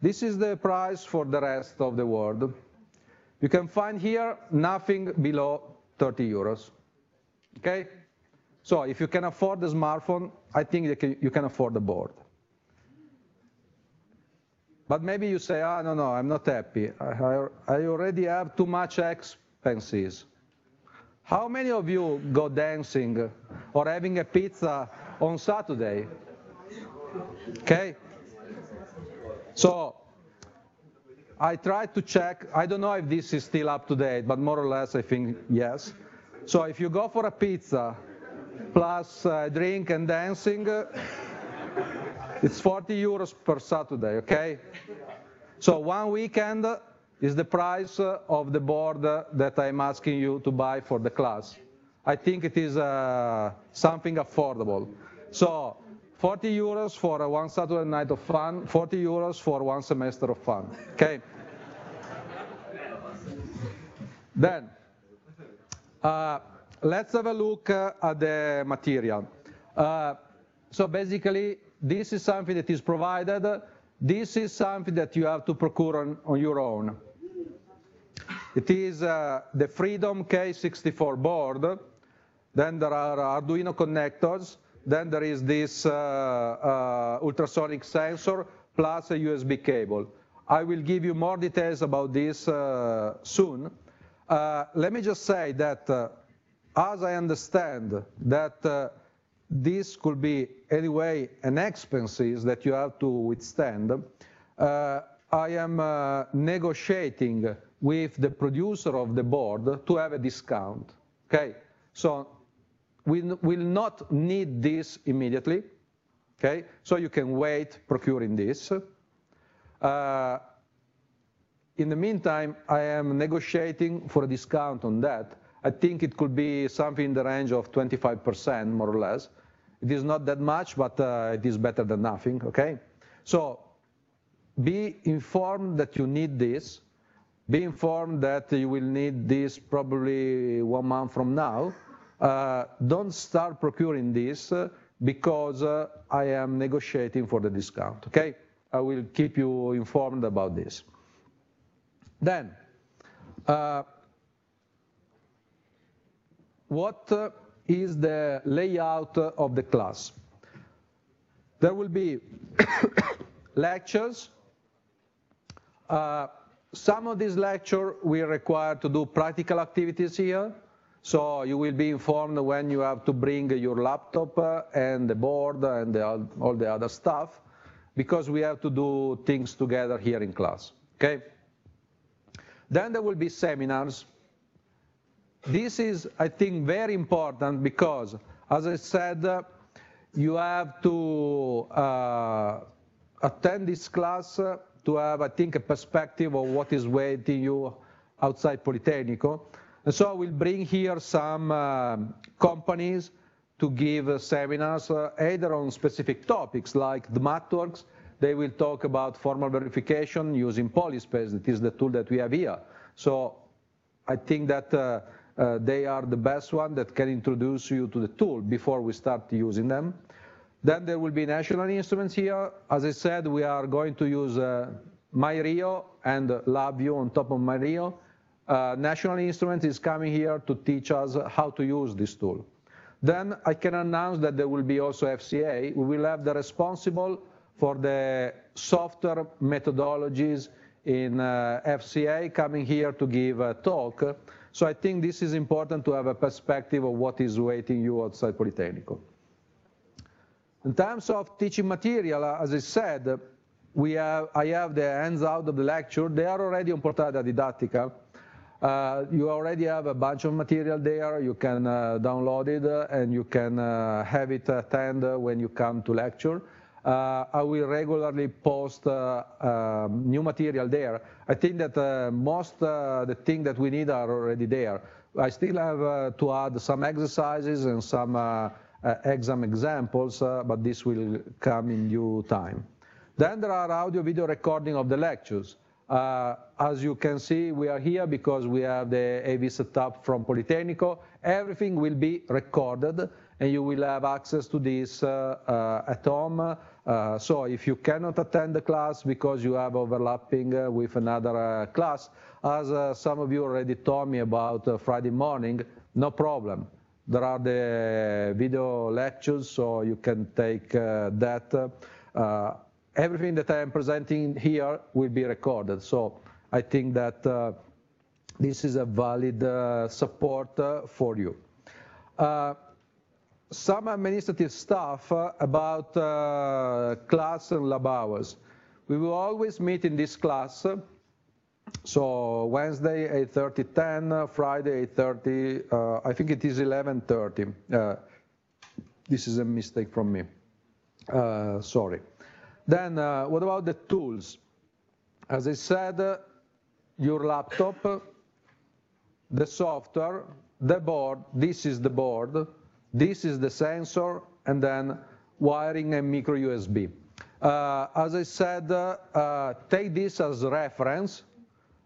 This is the price for the rest of the world. You can find here nothing below 30 euros. Okay? So if you can afford the smartphone, I think you can, you can afford the board. But maybe you say, ah, no, no, I'm not happy. I, I already have too much expenses. How many of you go dancing or having a pizza on Saturday? Okay? So I tried to check. I don't know if this is still up to date, but more or less I think yes. So if you go for a pizza plus uh, drink and dancing, it's 40 euros per Saturday, okay? So one weekend, is the price of the board that I'm asking you to buy for the class. I think it is uh, something affordable. So 40 euros for one Saturday night of fun, 40 euros for one semester of fun, okay? then, uh, let's have a look uh, at the material. Uh, so basically, this is something that is provided. This is something that you have to procure on, on your own. It is uh, the Freedom K64 board. Then there are Arduino connectors. Then there is this uh, uh, ultrasonic sensor plus a USB cable. I will give you more details about this uh, soon. Uh, let me just say that uh, as I understand that this could be anyway an expenses that you have to withstand, I am negotiating with the producer of the board to have a discount. Okay, so we will not need this immediately. Okay, so you can wait procuring this. Uh, in the meantime, I am negotiating for a discount on that. I think it could be something in the range of 25%, more or less. It is not that much, but uh, it is better than nothing, okay? So be informed that you need this. Be informed that you will need this probably one month from now. Uh, don't start procuring this uh, because uh, I am negotiating for the discount, okay? I will keep you informed about this. Then, uh, what is the layout of the class? There will be lectures. Uh, some of these lectures we require to do practical activities here. So you will be informed when you have to bring your laptop uh, and the board and the, all the other stuff because we have to do things together here in class, okay? Then there will be seminars. This is, I think, very important because, as I said, uh, you have to uh, attend this class uh, to have, I think, a perspective of what is waiting you outside Politecnico. And so I will bring here some uh, companies to give uh, seminars uh, either on specific topics like the MathWorks. They will talk about formal verification using Polyspace, that is the tool that we have here. So I think that uh, they are the best one that can introduce you to the tool before we start using them. Then there will be national instruments here. As I said, we are going to use uh, MyRIO and LabVIEW on top of MyRIO uh, National Instrument is coming here to teach us how to use this tool. Then I can announce that there will be also FCA. We will have the responsible for the software methodologies in uh, FCA coming here to give a talk. So I think this is important to have a perspective of what is waiting you outside Politecnico. In terms of teaching material, as I said, we have, I have the hands-out of the lecture. They are already on Portale Didattica. Uh, you already have a bunch of material there. You can uh, download it uh, and you can uh, have it attend when you come to lecture. Uh, I will regularly post um, new material there. I think that uh, most the things that we need are already there. I still have to add some exercises and some exam examples, but this will come in due time. Then there are audio video recording of the lectures. Uh, as you can see, we are here because we have the AV setup from Politecnico. Everything will be recorded, and you will have access to this uh, uh, at home. Uh, so if you cannot attend the class because you have overlapping with another class, as some of you already told me about Friday morning, no problem. There are the video lectures, so you can take that everything that I am presenting here will be recorded. So I think that uh, this is a valid uh, support uh, for you. Uh, some administrative stuff uh, about uh, class and lab hours. We will always meet in this class. So Wednesday 8:30, 10, Friday 8:30. I think it is 11:30. this is a mistake from me. sorry. Then uh, what about the tools? As I said, uh, your laptop, the software, the board, this is the board, this is the sensor, and then wiring and micro USB. Uh, as I said, uh, take this as reference.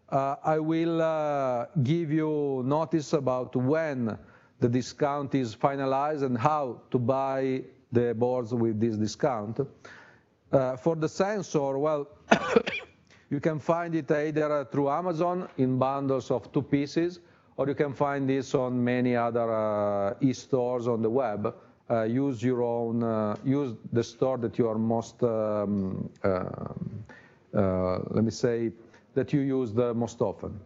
Uh, I will uh, give you notice about when the discount is finalized and how to buy the boards with this discount. Uh, for the sensor, well, you can find it either through Amazon in bundles of two pieces, or you can find this on many other uh, e-stores on the web. Uh, use your own, uh, use the store that you are most, um, uh, uh, let me say, that you use the most often.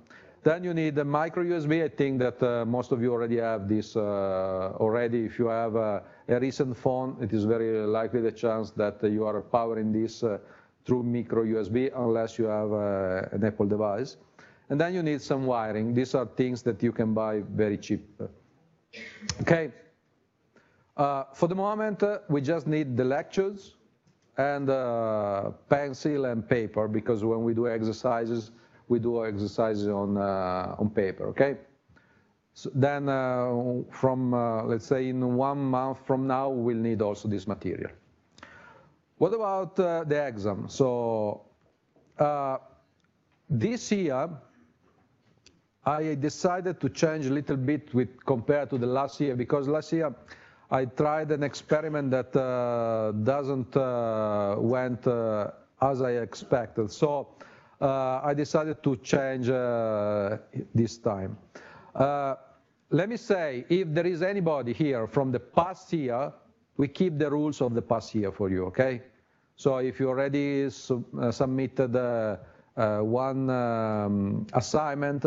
Then you need a micro USB. I think that uh, most of you already have this already. If you have a recent phone, it is very likely the chance that you are powering this through micro USB unless you have an Apple device. And then you need some wiring. These are things that you can buy very cheap. Okay. Uh, for the moment, uh, we just need the lectures and uh, pencil and paper because when we do exercises, we do exercises on, uh, on paper, okay? So then uh, from, uh, let's say in one month from now, we'll need also this material. What about the exam? So this year, I decided to change a little bit with compared to the last year because last year I tried an experiment that uh, doesn't uh, went uh, as I expected. So uh, I decided to change uh, this time. Uh, let me say, if there is anybody here from the past year, we keep the rules of the past year for you, okay? So if you already su submitted one um, assignment,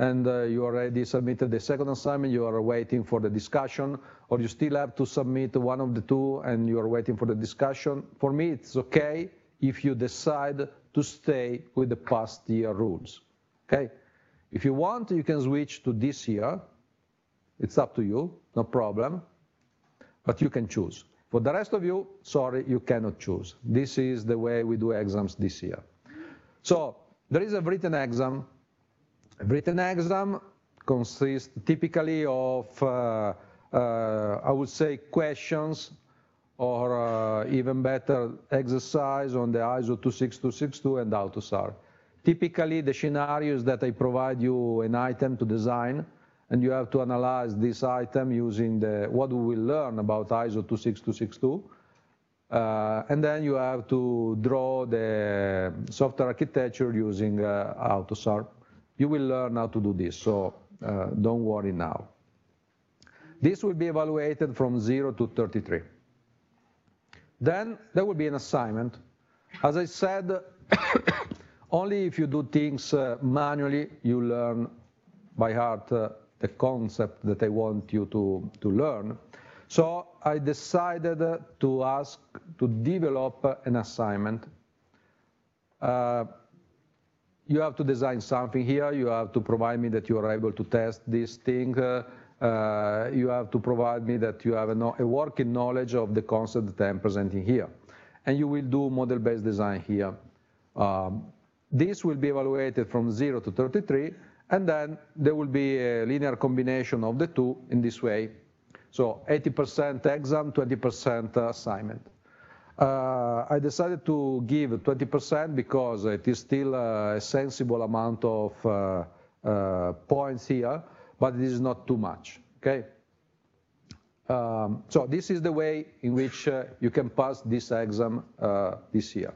and uh, you already submitted the second assignment, you are waiting for the discussion, or you still have to submit one of the two and you are waiting for the discussion. For me, it's okay if you decide to stay with the past year rules, okay? If you want, you can switch to this year. It's up to you, no problem, but you can choose. For the rest of you, sorry, you cannot choose. This is the way we do exams this year. So there is a written exam written exam consists typically of, uh, uh, I would say, questions or uh, even better, exercise on the ISO 26262 and AUTOSAR. Typically, the scenario is that I provide you an item to design, and you have to analyze this item using the what we will learn about ISO 26262. Uh, and then you have to draw the software architecture using uh, AUTOSAR. You will learn how to do this, so uh, don't worry now. This will be evaluated from 0 to 33. Then there will be an assignment. As I said, only if you do things uh, manually, you learn by heart uh, the concept that I want you to, to learn. So I decided to ask to develop an assignment. Uh, you have to design something here. You have to provide me that you are able to test this thing. Uh, uh, you have to provide me that you have a, no a, working knowledge of the concept that I'm presenting here. And you will do model-based design here. Um, this will be evaluated from 0 to 33, and then there will be a linear combination of the two in this way. So 80% exam, 20% assignment. Uh, I decided to give 20% because it is still a sensible amount of uh, uh, points here, but it is not too much, okay? Um, so this is the way in which uh, you can pass this exam uh, this year.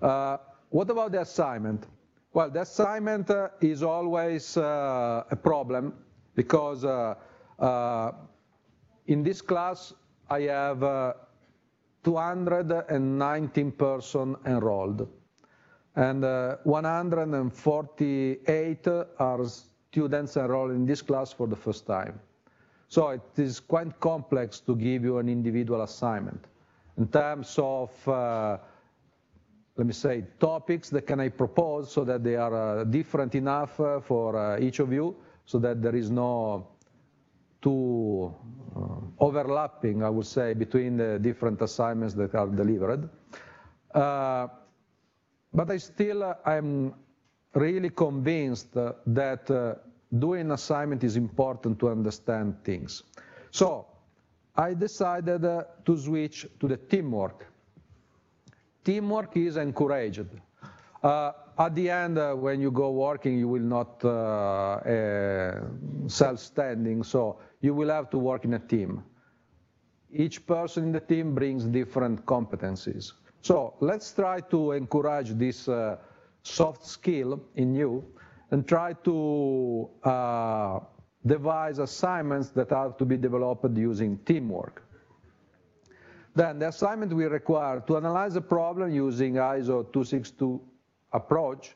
Uh, what about the assignment? Well, the assignment is always a problem because in this class I have 219 person enrolled, and uh, 148 are students enrolled in this class for the first time. So it is quite complex to give you an individual assignment. In terms of, uh, let me say, topics that can I propose so that they are uh, different enough uh, for uh, each of you so that there is no too uh, overlapping, I would say, between the different assignments that are delivered. Uh, but I still, I'm really convinced that uh, doing assignment is important to understand things. So I decided uh, to switch to the teamwork. Teamwork is encouraged. Uh, at the end, uh, when you go working, you will not uh, uh, self-standing, so you will have to work in a team. Each person in the team brings different competencies. So let's try to encourage this uh, soft skill in you and try to uh, devise assignments that are to be developed using teamwork. Then the assignment we require to analyze a problem using ISO 262 approach,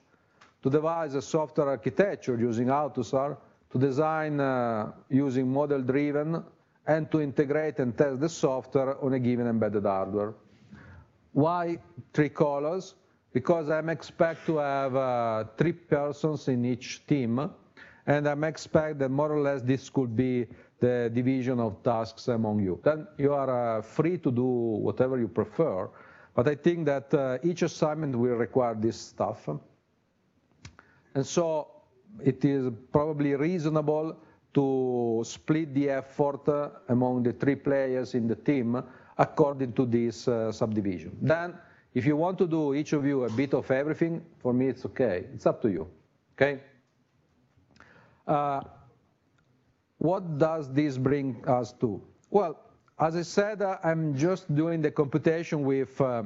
to devise a software architecture using AUTOSAR, to design uh, using model-driven, and to integrate and test the software on a given embedded hardware. Why three colors? Because I'm expect to have uh, three persons in each team, and I'm expect that more or less this could be the division of tasks among you. Then you are uh, free to do whatever you prefer, but I think that uh, each assignment will require this stuff. And so it is probably reasonable to split the effort among the three players in the team according to this uh, subdivision. Then, if you want to do each of you a bit of everything, for me it's okay. It's up to you, okay? Uh, what does this bring us to? Well, as I said, uh, I'm just doing the computation with uh,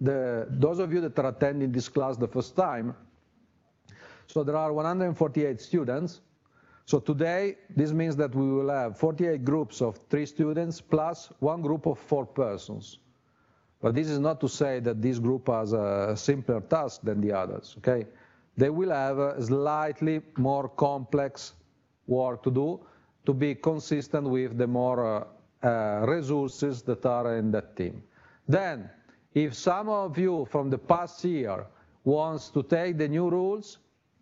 the, those of you that are attending this class the first time. So there are 148 students. So today, this means that we will have 48 groups of three students plus one group of four persons. But this is not to say that this group has a simpler task than the others, okay? They will have a slightly more complex work to do to be consistent with the more uh, uh, resources that are in that team. Then, if some of you from the past year wants to take the new rules,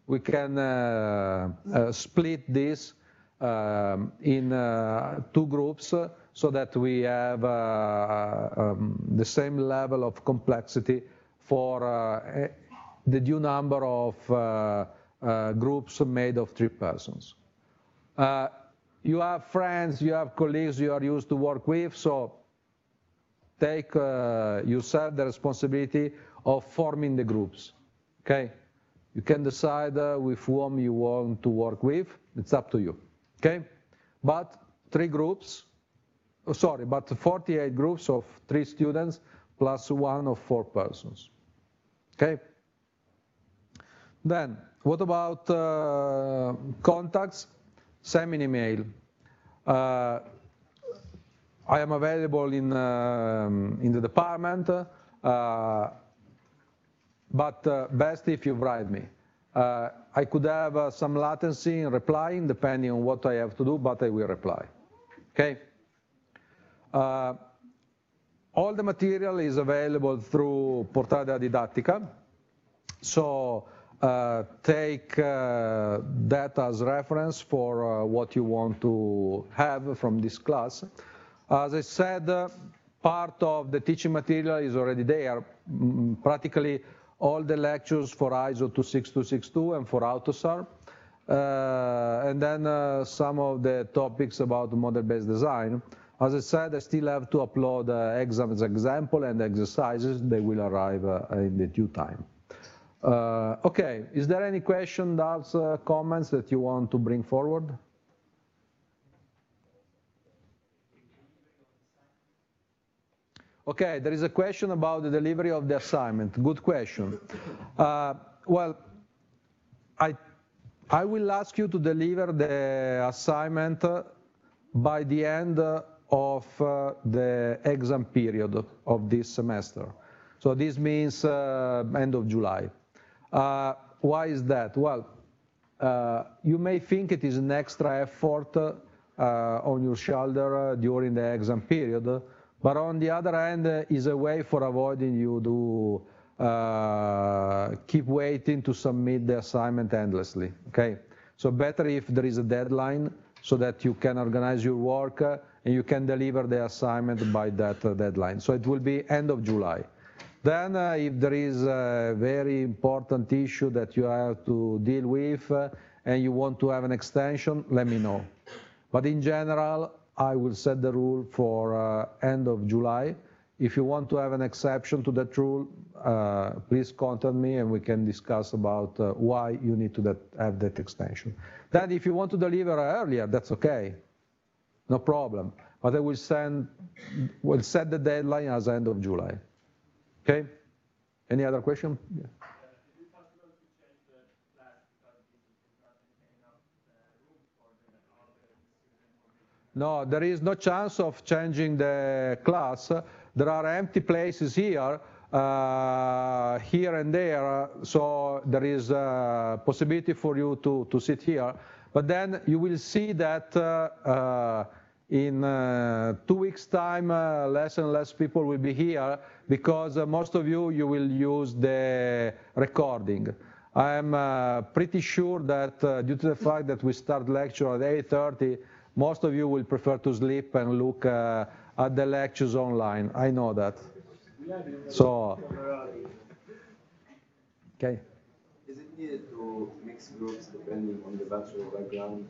we can uh, uh, split this um, in uh, two groups so that we have um, the same level of complexity for the due number of groups made of three persons. you have friends, you have colleagues you are used to work with, so take uh, yourself the responsibility of forming the groups, okay? You can decide uh, with whom you want to work with. It's up to you. Okay? But three groups, oh, sorry, but 48 groups of three students plus one of four persons. Okay? Then, what about uh, contacts? Send me an email. Uh, I am available in, uh, in the department. Uh, but uh, best if you write me. Uh, I could have uh, some latency in replying depending on what I have to do, but I will reply. Okay? Uh, all the material is available through Portale Didattica. So uh, take uh, that as reference for what you want to have from this class. As I said, part of the teaching material is already there. Mm, practically all the lectures for ISO 26262 and for AUTOSAR. Uh, and then uh, some of the topics about model-based design. As I said, I still have to upload uh, exams example and exercises. They will arrive uh, in the due time. Uh, okay, is there any question, doubts, uh, comments that you want to bring forward? Okay, there is a question about the delivery of the assignment. Good question. Uh, well, I, I will ask you to deliver the assignment by the end of uh, the exam period of this semester. So this means uh, end of July. Uh, why is that? Well, uh, you may think it is an extra effort uh, on your shoulder during the exam period, but on the other hand, uh, is a way for avoiding you to uh, keep waiting to submit the assignment endlessly, okay? So better if there is a deadline so that you can organize your work uh, and you can deliver the assignment by that uh, deadline. So it will be end of July. Then uh, if there is a very important issue that you have to deal with uh, and you want to have an extension, let me know. But in general, I will set the rule for uh, end of July. If you want to have an exception to that rule, uh, please contact me and we can discuss about uh, why you need to that, have that extension. Then if you want to deliver earlier, that's okay, no problem. But I will send, will set the deadline as end of July. Okay? Any other question? Yeah. No, there is no chance of changing the class. There are empty places here, uh, here and there, so there is a possibility for you to, to sit here. But then you will see that uh, uh, in uh, two weeks' time, uh, less and less people will be here because uh, most of you, you will use the recording. I'm pretty sure that due to the fact that we start lecture at 8.30, most of you will prefer to sleep and look uh, at the lectures online. I know that. So, okay. Is it needed to mix groups depending on the bachelor background?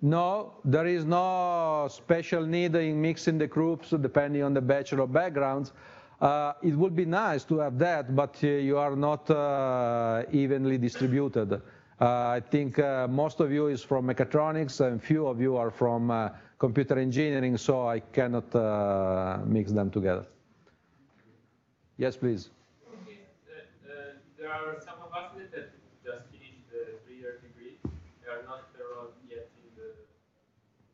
No, there is no special need in mixing the groups depending on the bachelor backgrounds. Uh, it would be nice to have that, but uh, you are not uh, evenly distributed. Uh, I think uh, most of you is from mechatronics and few of you are from uh, computer engineering, so I cannot mix them together. Yes, please. Okay. there are some of us that just finished the three-year degree. They are not enrolled yet in the,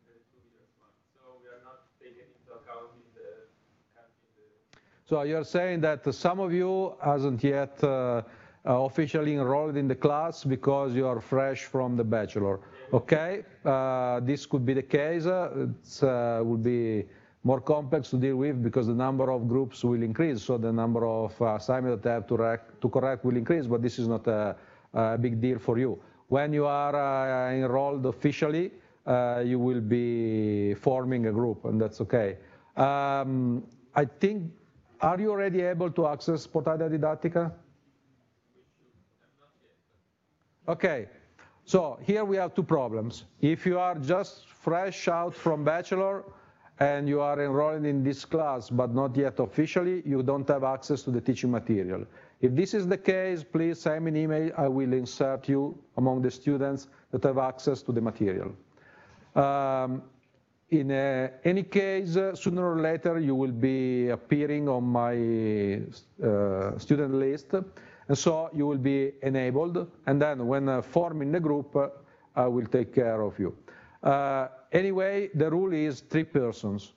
the two years one. So we are not taken into account in the, in the So you're saying that some of you hasn't yet uh, officially enrolled in the class because you are fresh from the bachelor. Okay, uh, this could be the case. It uh, will be more complex to deal with because the number of groups will increase, so the number of assignments that have to, to, correct will increase, but this is not a, a big deal for you. When you are uh, enrolled officially, uh, you will be forming a group, and that's okay. Um, I think, are you already able to access Portale Didattica? Okay, so here we have two problems. If you are just fresh out from bachelor and you are enrolling in this class but not yet officially, you don't have access to the teaching material. If this is the case, please send me an email. I will insert you among the students that have access to the material. Um, in uh, any case, uh, sooner or later, you will be appearing on my uh, student list. And so you will be enabled, and then when uh, forming the group, uh, I will take care of you. Uh, anyway, the rule is three persons.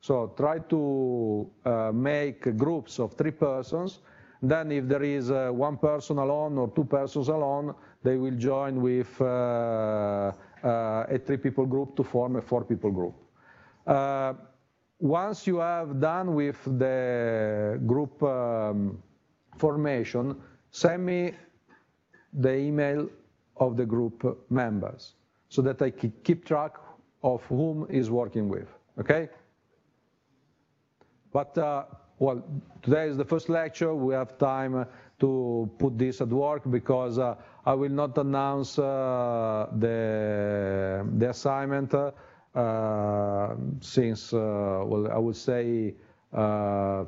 So try to uh, make groups of three persons. Then if there is uh, one person alone or two persons alone, they will join with uh, a three people group to form a four people group. once you have done with the group um, formation, send me the email of the group members so that I can keep track of whom is working with, okay? But, uh, well, today is the first lecture. We have time to put this at work because uh, I will not announce uh, the, the assignment uh, since, uh, well, I would say uh,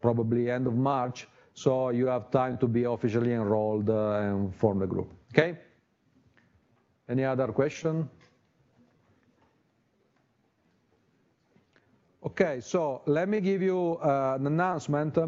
probably end of March, so you have time to be officially enrolled uh, and form the group, okay? Any other question? Okay, so let me give you uh, an announcement.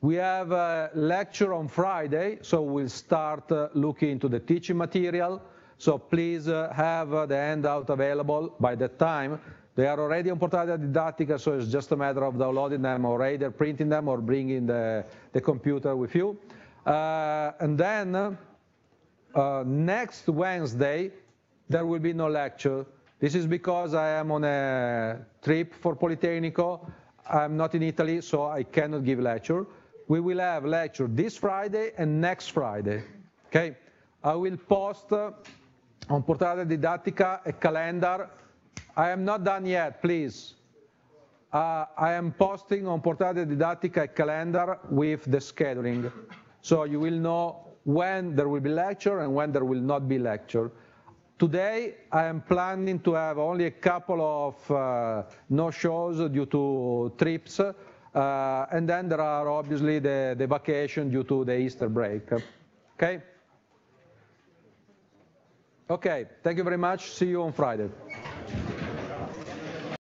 We have a lecture on Friday, so we'll start uh, looking into the teaching material. So please have the handout available by that time. They are already on Portale Didattica, so it's just a matter of downloading them or either printing them or bringing the, the computer with you. Uh, and then uh, next Wednesday, there will be no lecture. This is because I am on a trip for Politecnico. I'm not in Italy, so I cannot give lecture. We will have lecture this Friday and next Friday. Okay? I will post uh, on Portale Didattica a calendar I am not done yet, please. uh, I am posting on Portale Didattica a calendar with the scheduling. So you will know when there will be lecture and when there will not be lecture. Today, I am planning to have only a couple of uh, no-shows due to trips, uh, and then there are obviously the, the vacation due to the Easter break. Okay? Okay, thank you very much. See you on Friday.